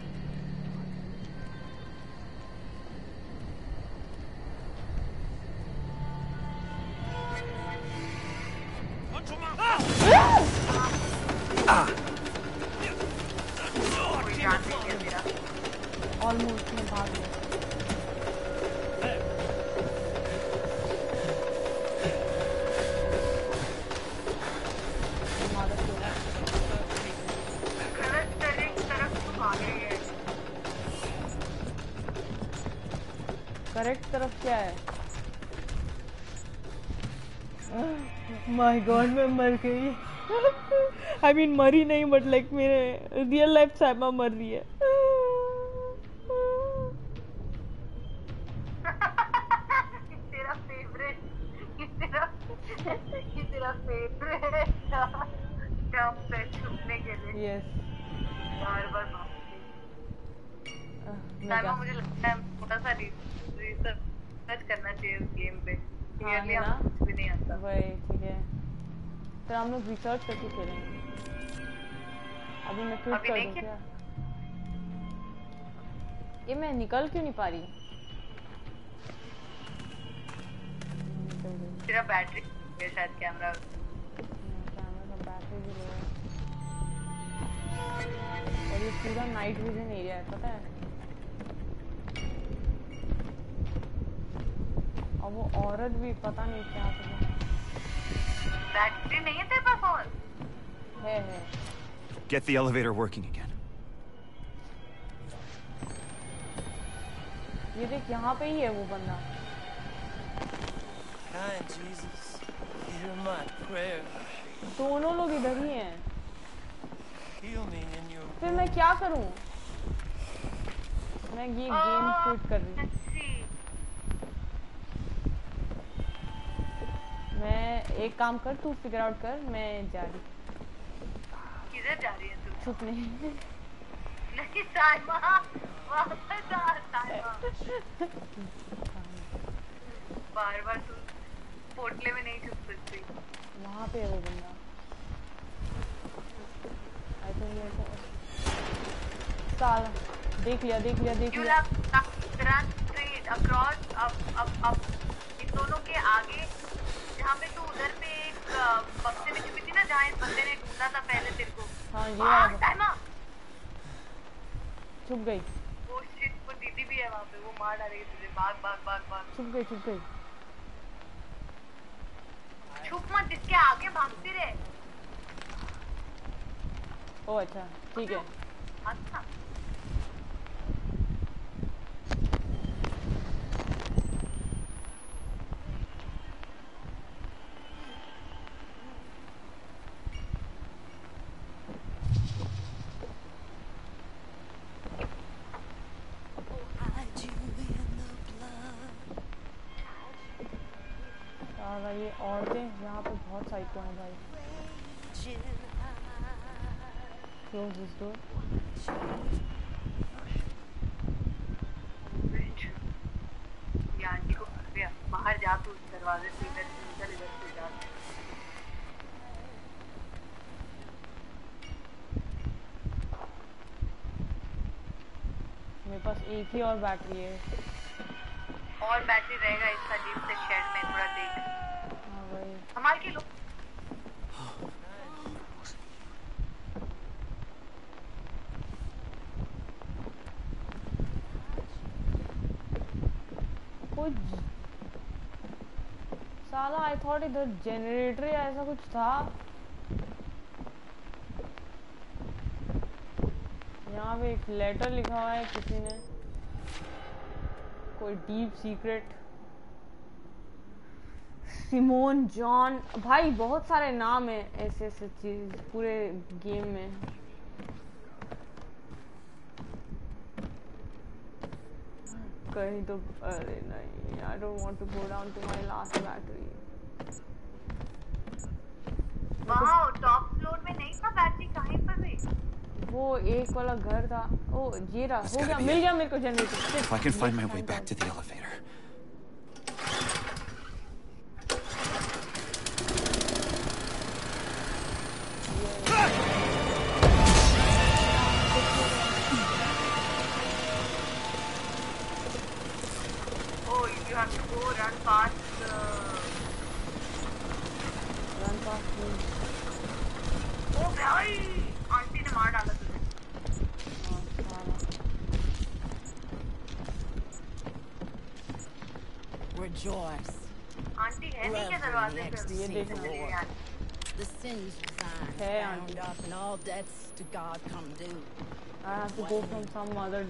Speaker 2: करेक्ट तरफ़ क्या है? माय गॉड मैं मर गई। आई मीन मरी नहीं बट लाइक मेरे रियल लाइफ साइमा मर रही है।
Speaker 7: हम
Speaker 2: लोग रिसर्च करके खेलेंगे। अभी मैं क्विट कर दूँ क्या? ये मैं निकल क्यों नहीं पा रही?
Speaker 7: तेरा बैटरी शायद कैमरा
Speaker 2: कैमरा का बैटरी भी लो। है और ये पूरा नाइट विजन एरिया है पता है? और वो औरत भी पता नहीं क्या
Speaker 7: बैटरी नहीं है तेरे पास और
Speaker 2: है है
Speaker 6: Get the elevator working again.
Speaker 2: ये देख यहाँ पे ही है वो बंदा
Speaker 9: Kind Jesus, hear my prayer.
Speaker 2: दोनों लोग इधर ही हैं
Speaker 9: Heal me in your
Speaker 2: फिर मैं क्या करूँ मैं ये गेम क्विट कर रही हूँ
Speaker 7: अच्छी
Speaker 2: मैं एक काम कर तू फिगर आउट कर मैं जा रही।
Speaker 7: किधर जा रही है तू?
Speaker 2: चुप नहीं।
Speaker 7: नहीं साइमा वापस आ साइमा। बार बार तू पोटले में नहीं छुप सकती।
Speaker 2: वहाँ पे है वो बंदा। आई थिंक को साला देख लिया देख लिया देख लिया।
Speaker 7: run straight across up up up इन दोनों के आगे पे तू उधर पे एक बक्से में छुपी थी ना जहाँ इस बंदे ने ढूंढा था पहले तेरे को।
Speaker 2: हाँ ये
Speaker 7: हाँ,
Speaker 2: वाला। छुप गई।
Speaker 7: वो शिट वो दीदी भी है वहाँ पे वो मार डालेगी तुझे। भाग भाग भाग भाग।
Speaker 2: छुप गई छुप गई।
Speaker 7: छुप मत इसके आगे भागती रहे
Speaker 2: ओ अच्छा ठीक है।
Speaker 7: अच्छा
Speaker 5: Hide you in the blood.
Speaker 2: साला ये औरतें, यहाँ पे बहुत साइको हैं भाई। क्लोज दिस डोर
Speaker 7: बाहर जा तू दरवाजे से इधर इधर से जा
Speaker 2: मेरे पास एक ही और बैटरी है।
Speaker 7: और बैटरी रहेगा इसका जीप से शेड में, थोड़ा देख।
Speaker 2: हाँ
Speaker 7: संभाल के
Speaker 2: साला आई थॉट इधर जनरेटर या ऐसा कुछ था। यहाँ पे एक लेटर लिखा हुआ है किसी ने। कोई डीप सीक्रेट सिमोन जॉन भाई बहुत सारे नाम हैं ऐसे ऐसे चीज़ पूरे गेम में। कहीं तो अरे नहीं I don't want to go down to my last battery
Speaker 7: वहाँ टॉप फ्लोर में नहीं था बैटरी कहीं पर भी?
Speaker 2: वो एक वाला घर था। ओ ये रहा हो गया मिल गया मेरे को generator
Speaker 6: If I can find my way back to the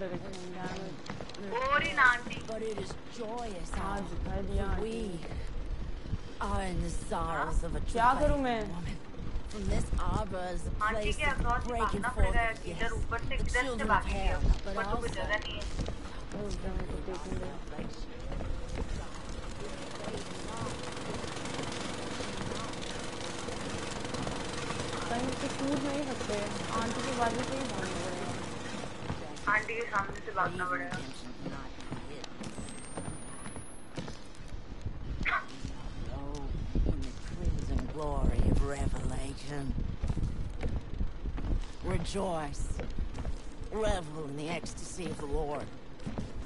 Speaker 2: some other direction damn it
Speaker 7: और इन aunty
Speaker 5: But it is joyous
Speaker 2: हाँ
Speaker 5: hour.
Speaker 2: दिखाई दिया
Speaker 5: We
Speaker 2: aunty
Speaker 5: are in the sorrows of a
Speaker 2: क्या करूं
Speaker 5: travailing
Speaker 2: मैं?
Speaker 5: woman. From this arbor is a
Speaker 7: हाँ
Speaker 5: place
Speaker 7: ठीक है
Speaker 5: of
Speaker 7: अक्रॉस
Speaker 5: breaking
Speaker 7: भागना
Speaker 5: forth
Speaker 7: पड़ेगा
Speaker 5: of
Speaker 7: इधर
Speaker 5: yes,
Speaker 7: ऊपर से
Speaker 5: the
Speaker 7: किधर से
Speaker 5: children of
Speaker 7: भागेंगे
Speaker 5: hell,
Speaker 7: हम
Speaker 5: but
Speaker 7: ऊपर तो कोई
Speaker 5: also
Speaker 7: जगह नहीं है
Speaker 2: उस जगह को देखेंगे कहीं से कूद नहीं सकते आंटी के बाजू से ही भागना पड़ेगा
Speaker 7: आंटी के सामने से भागना पड़ेगा
Speaker 5: Oh, in the crimson glory of revelation. Rejoice. Revel in the ecstasy of the Lord.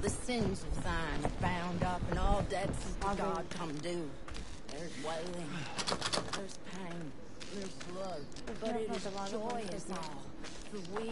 Speaker 5: The sins of thine are bound up, and all debts to God come due. There's wailing, there's pain, there's blood, but it is joyous all, for we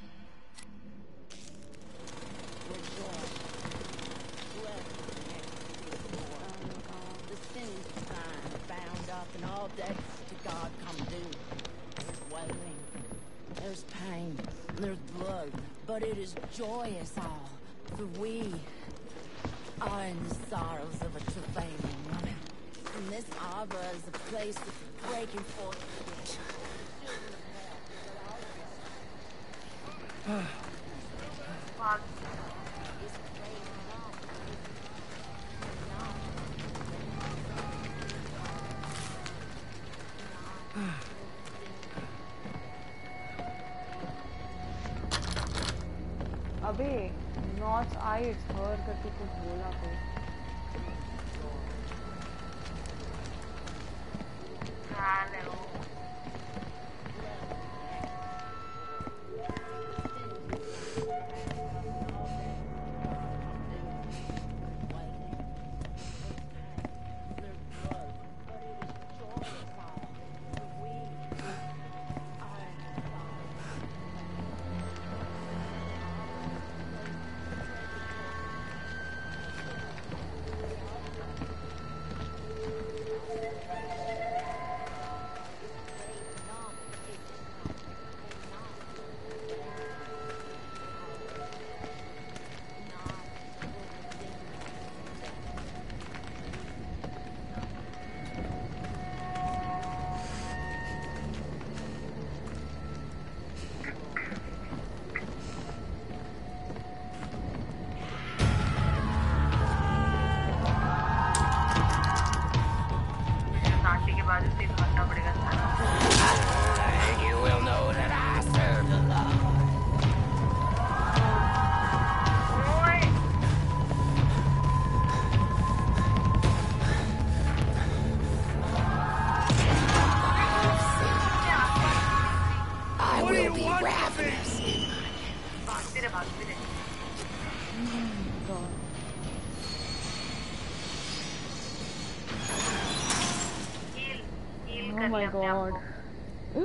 Speaker 5: joyous all, for we are in the sorrows of a travailing woman. And this arbor is a place of breaking forth
Speaker 2: god.
Speaker 7: को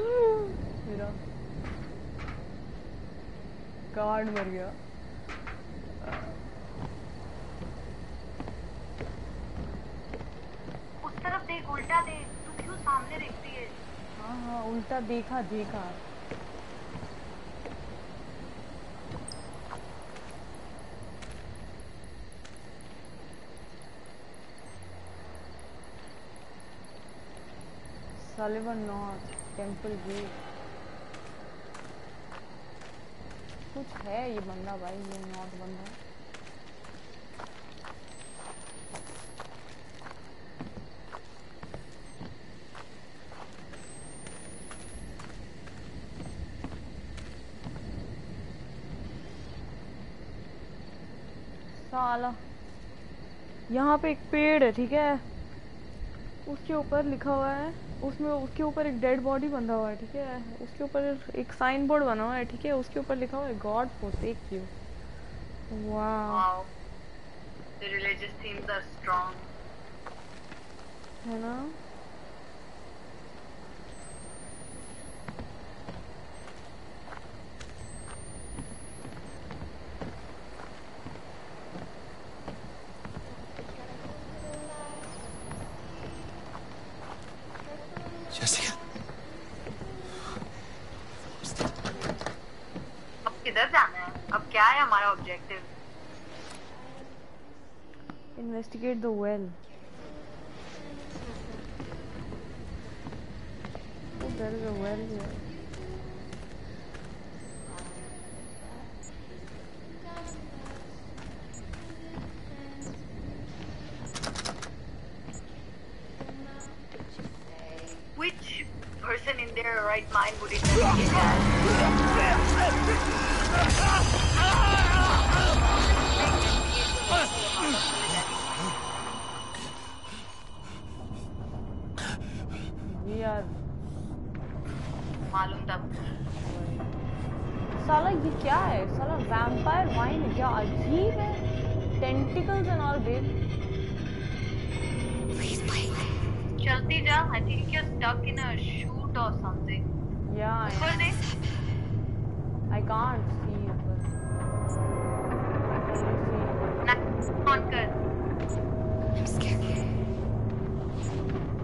Speaker 2: मेरा card मर गया।
Speaker 7: उस तरफ़ देख उल्टा देख। तू क्यों सामने देखती है?
Speaker 2: हाँ हाँ उल्टा देखा देखा। Sullivan North टेंपल गेट कुछ है ये बंदा भाई? ये नॉट बंदा साला। यहाँ पे एक पेड़ है, ठीक है? उसके ऊपर लिखा हुआ है उसमें उसके ऊपर एक डेड बॉडी बंधा हुआ है ठीक है? उसके ऊपर एक साइन बोर्ड बना हुआ है ठीक है? उसके ऊपर लिखा हुआ है गॉड forsake यू वाह
Speaker 7: the religious themes are strong.
Speaker 2: है ना? Here
Speaker 7: Which person in their right mind would investigate that?
Speaker 2: vehicles and all, this.
Speaker 3: Please, Blake.
Speaker 7: Chaltija, I think you're stuck in a chute or something.
Speaker 2: Yeah. I,
Speaker 7: I can't see.
Speaker 3: you. Upar.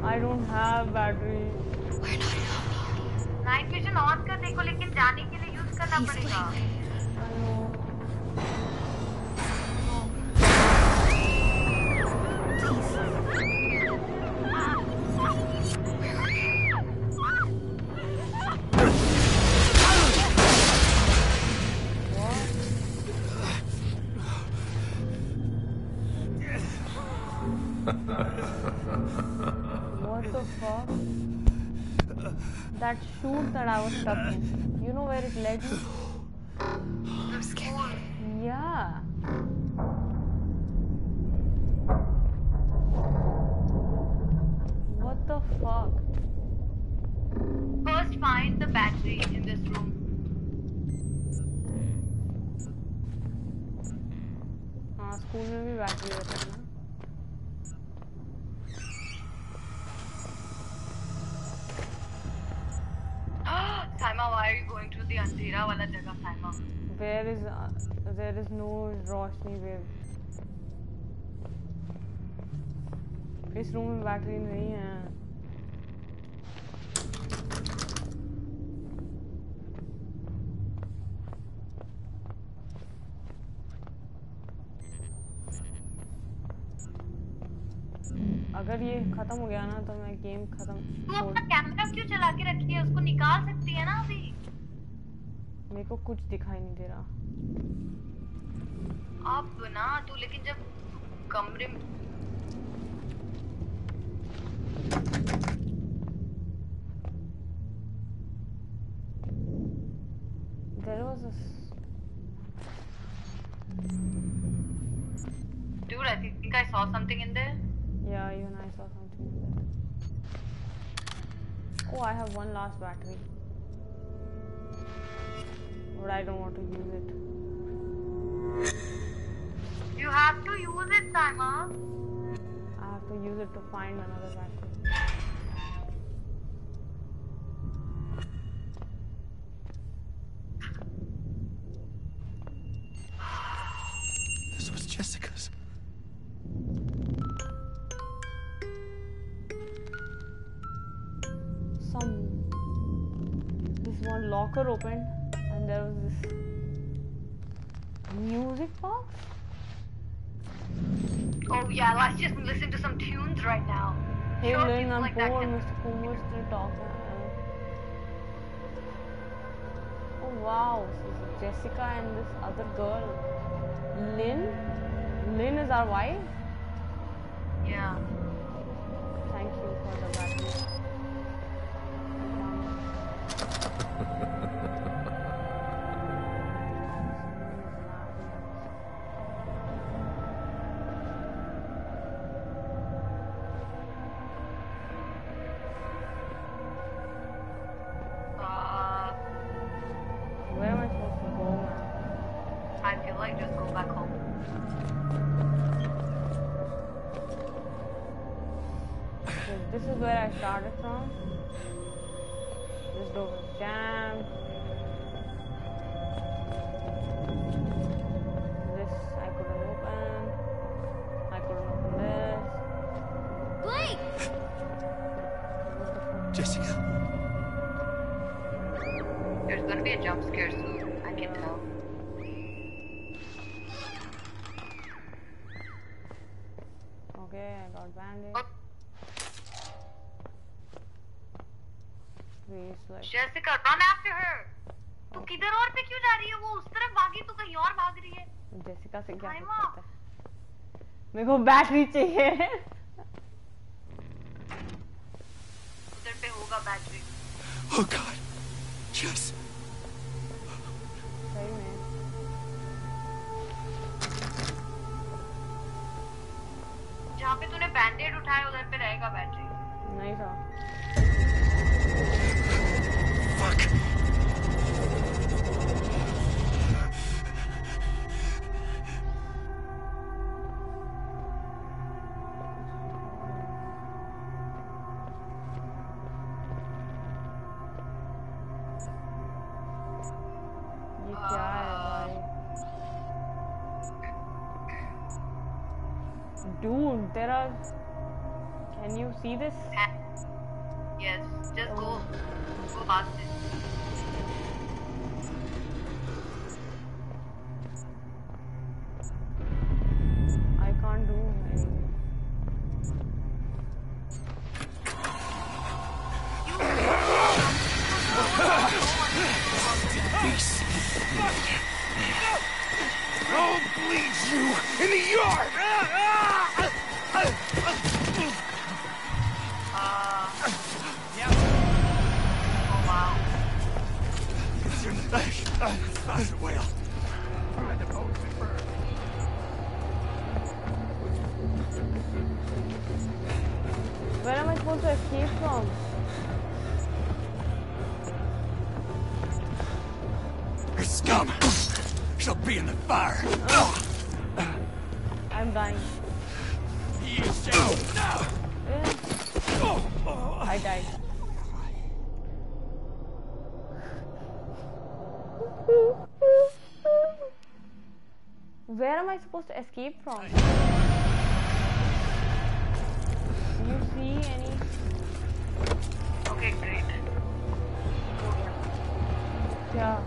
Speaker 2: I don't have battery.
Speaker 3: We're not alone.
Speaker 7: Night vision on कर देखो लेकिन जाने के लिए use करना पड़ेगा.
Speaker 2: was stuck in. You know where it led me?
Speaker 3: I'm scared.
Speaker 2: Yeah. What the fuck?
Speaker 7: First find the battery in this room.
Speaker 2: हाँ school में भी बैटरी रहता है Where is uh, there is no रोशनी where इस room में battery नहीं है। अगर ये खत्म हो गया ना तो मैं गेम खत्म
Speaker 7: अपना कैमरा क्यों चला के रखी है? उसको निकाल सकती है ना अभी?
Speaker 2: मेरे को कुछ दिखाई नहीं दे रहा
Speaker 7: अब ना तू लेकिन जब कमरे में
Speaker 2: There was a
Speaker 7: dude I think I saw something in there
Speaker 2: yeah, even I saw something in there. Oh, I have one last battery. But I don't want to use it.
Speaker 7: you have to use it Saima
Speaker 2: I have to use it to find another battery. I'm
Speaker 7: like that
Speaker 2: poor.
Speaker 7: can-
Speaker 2: Mr. Kumar still talking. Oh wow, is Jessica and this other girl. Lynn? Lynn is our wife?
Speaker 7: yeah
Speaker 2: Thank you for the battery.
Speaker 6: Jessica
Speaker 2: से क्या. सकते हैं मेरे को battery चाहिए
Speaker 7: उधर पे होगा बैटरी
Speaker 6: Oh God. Jess.
Speaker 2: सही में
Speaker 7: जहाँ पे तूने बैंडेड उठाया उधर पे रहेगा बैटरी
Speaker 2: नहीं था Dude, there are. Can you see this?
Speaker 7: Yes, just go. Go past it.
Speaker 2: Where am I supposed to escape from? Do you see any?
Speaker 7: Okay, great.
Speaker 2: Yeah.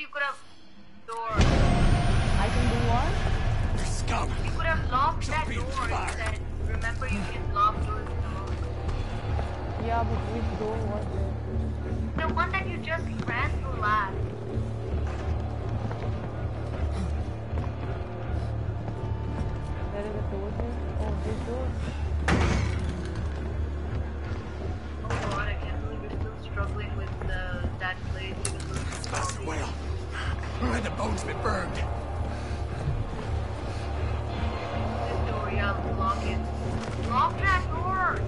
Speaker 7: You could have door.
Speaker 2: I can do what?
Speaker 4: Your scum
Speaker 7: You could have locked
Speaker 4: Shall
Speaker 7: that door. He
Speaker 4: fired.
Speaker 7: said. Remember, you can lock doors.
Speaker 2: Yeah, but which door was it?
Speaker 7: The one that you just ran through last.
Speaker 2: There is a door here. Oh, this door.
Speaker 7: Oh god, I can't believe you're still struggling with uh, that place. even though it's
Speaker 4: Faster,
Speaker 7: salty.
Speaker 4: whale. Let the bones be burned.
Speaker 7: This door, yeah, lock it. Lock that door!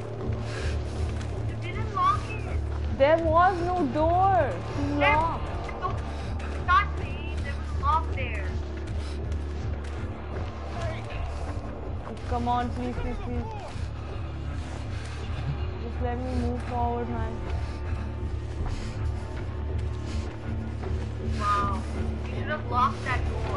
Speaker 7: You didn't lock it!
Speaker 2: There was no door. It's
Speaker 7: There-
Speaker 2: locked.
Speaker 7: Don't start saying there was a lock there.
Speaker 2: Come on, please, please, please. Just let me move forward, man.
Speaker 7: Locked that door.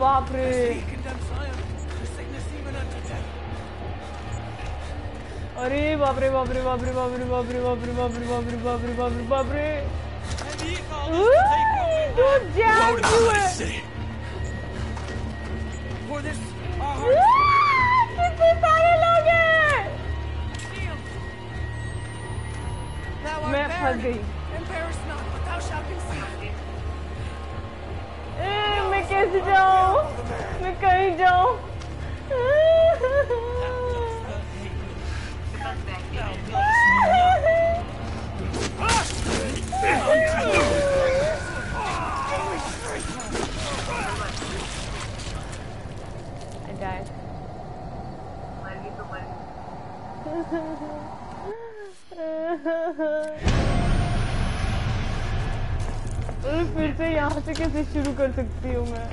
Speaker 2: बाप रे अरे बाप रे बाप रे बाप रे बाप रे बाप रे बाप रे बाप रे बाप रे बाप रे बाप रे बाप रे कितने सारे लोग हैं मैं फंस गई यहाँ से कैसे शुरू कर सकती हूँ मैं?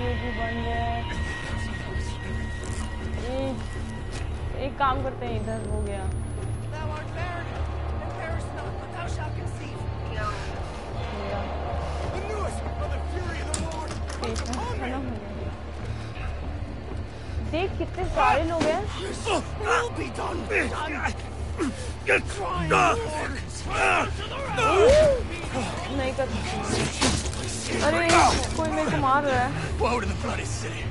Speaker 7: यूट्यूब बंद है
Speaker 2: एक एक काम करते हैं इधर हो गया। देख कितने सारे लोग हैं। नहीं कर सकते। अरे कोई मेरे को मार रहा है
Speaker 4: Woe to the bloody city.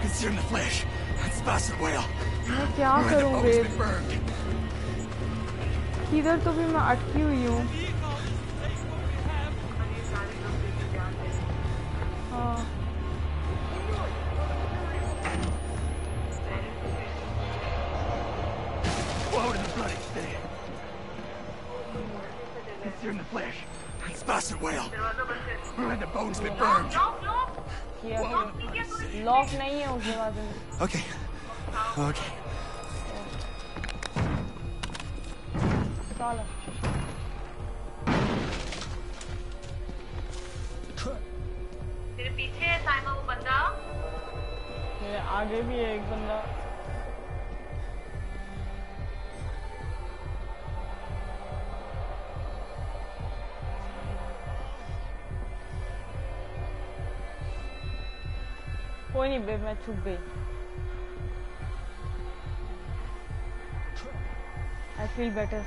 Speaker 4: Consume the flesh. That's bastard whale. What
Speaker 2: करूँ बेब? इधर तो भी मैं अटकी हुई बे मैं छुप गई आई फील बेटर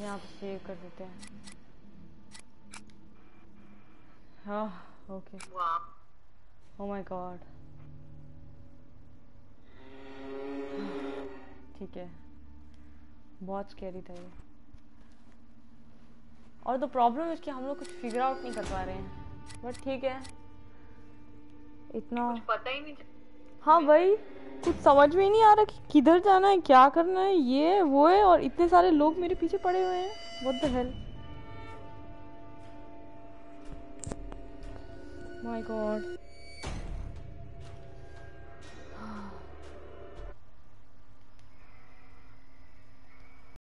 Speaker 2: यहाँ पे सेव कर देते हैं। हाँ ओके ओ माय गॉड ठीक है। बहुत स्कैरी था ये। और द प्रॉब्लम है कि हम लोग कुछ फिगर आउट नहीं कर पा रहे हैं। बट ठीक है। इतना
Speaker 7: कुछ पता ही नहीं
Speaker 2: हाँ भाई कुछ समझ में नहीं आ रहा कि किधर जाना है क्या करना है ये वो है और इतने सारे लोग मेरे पीछे पड़े हुए हैं। What the hell my God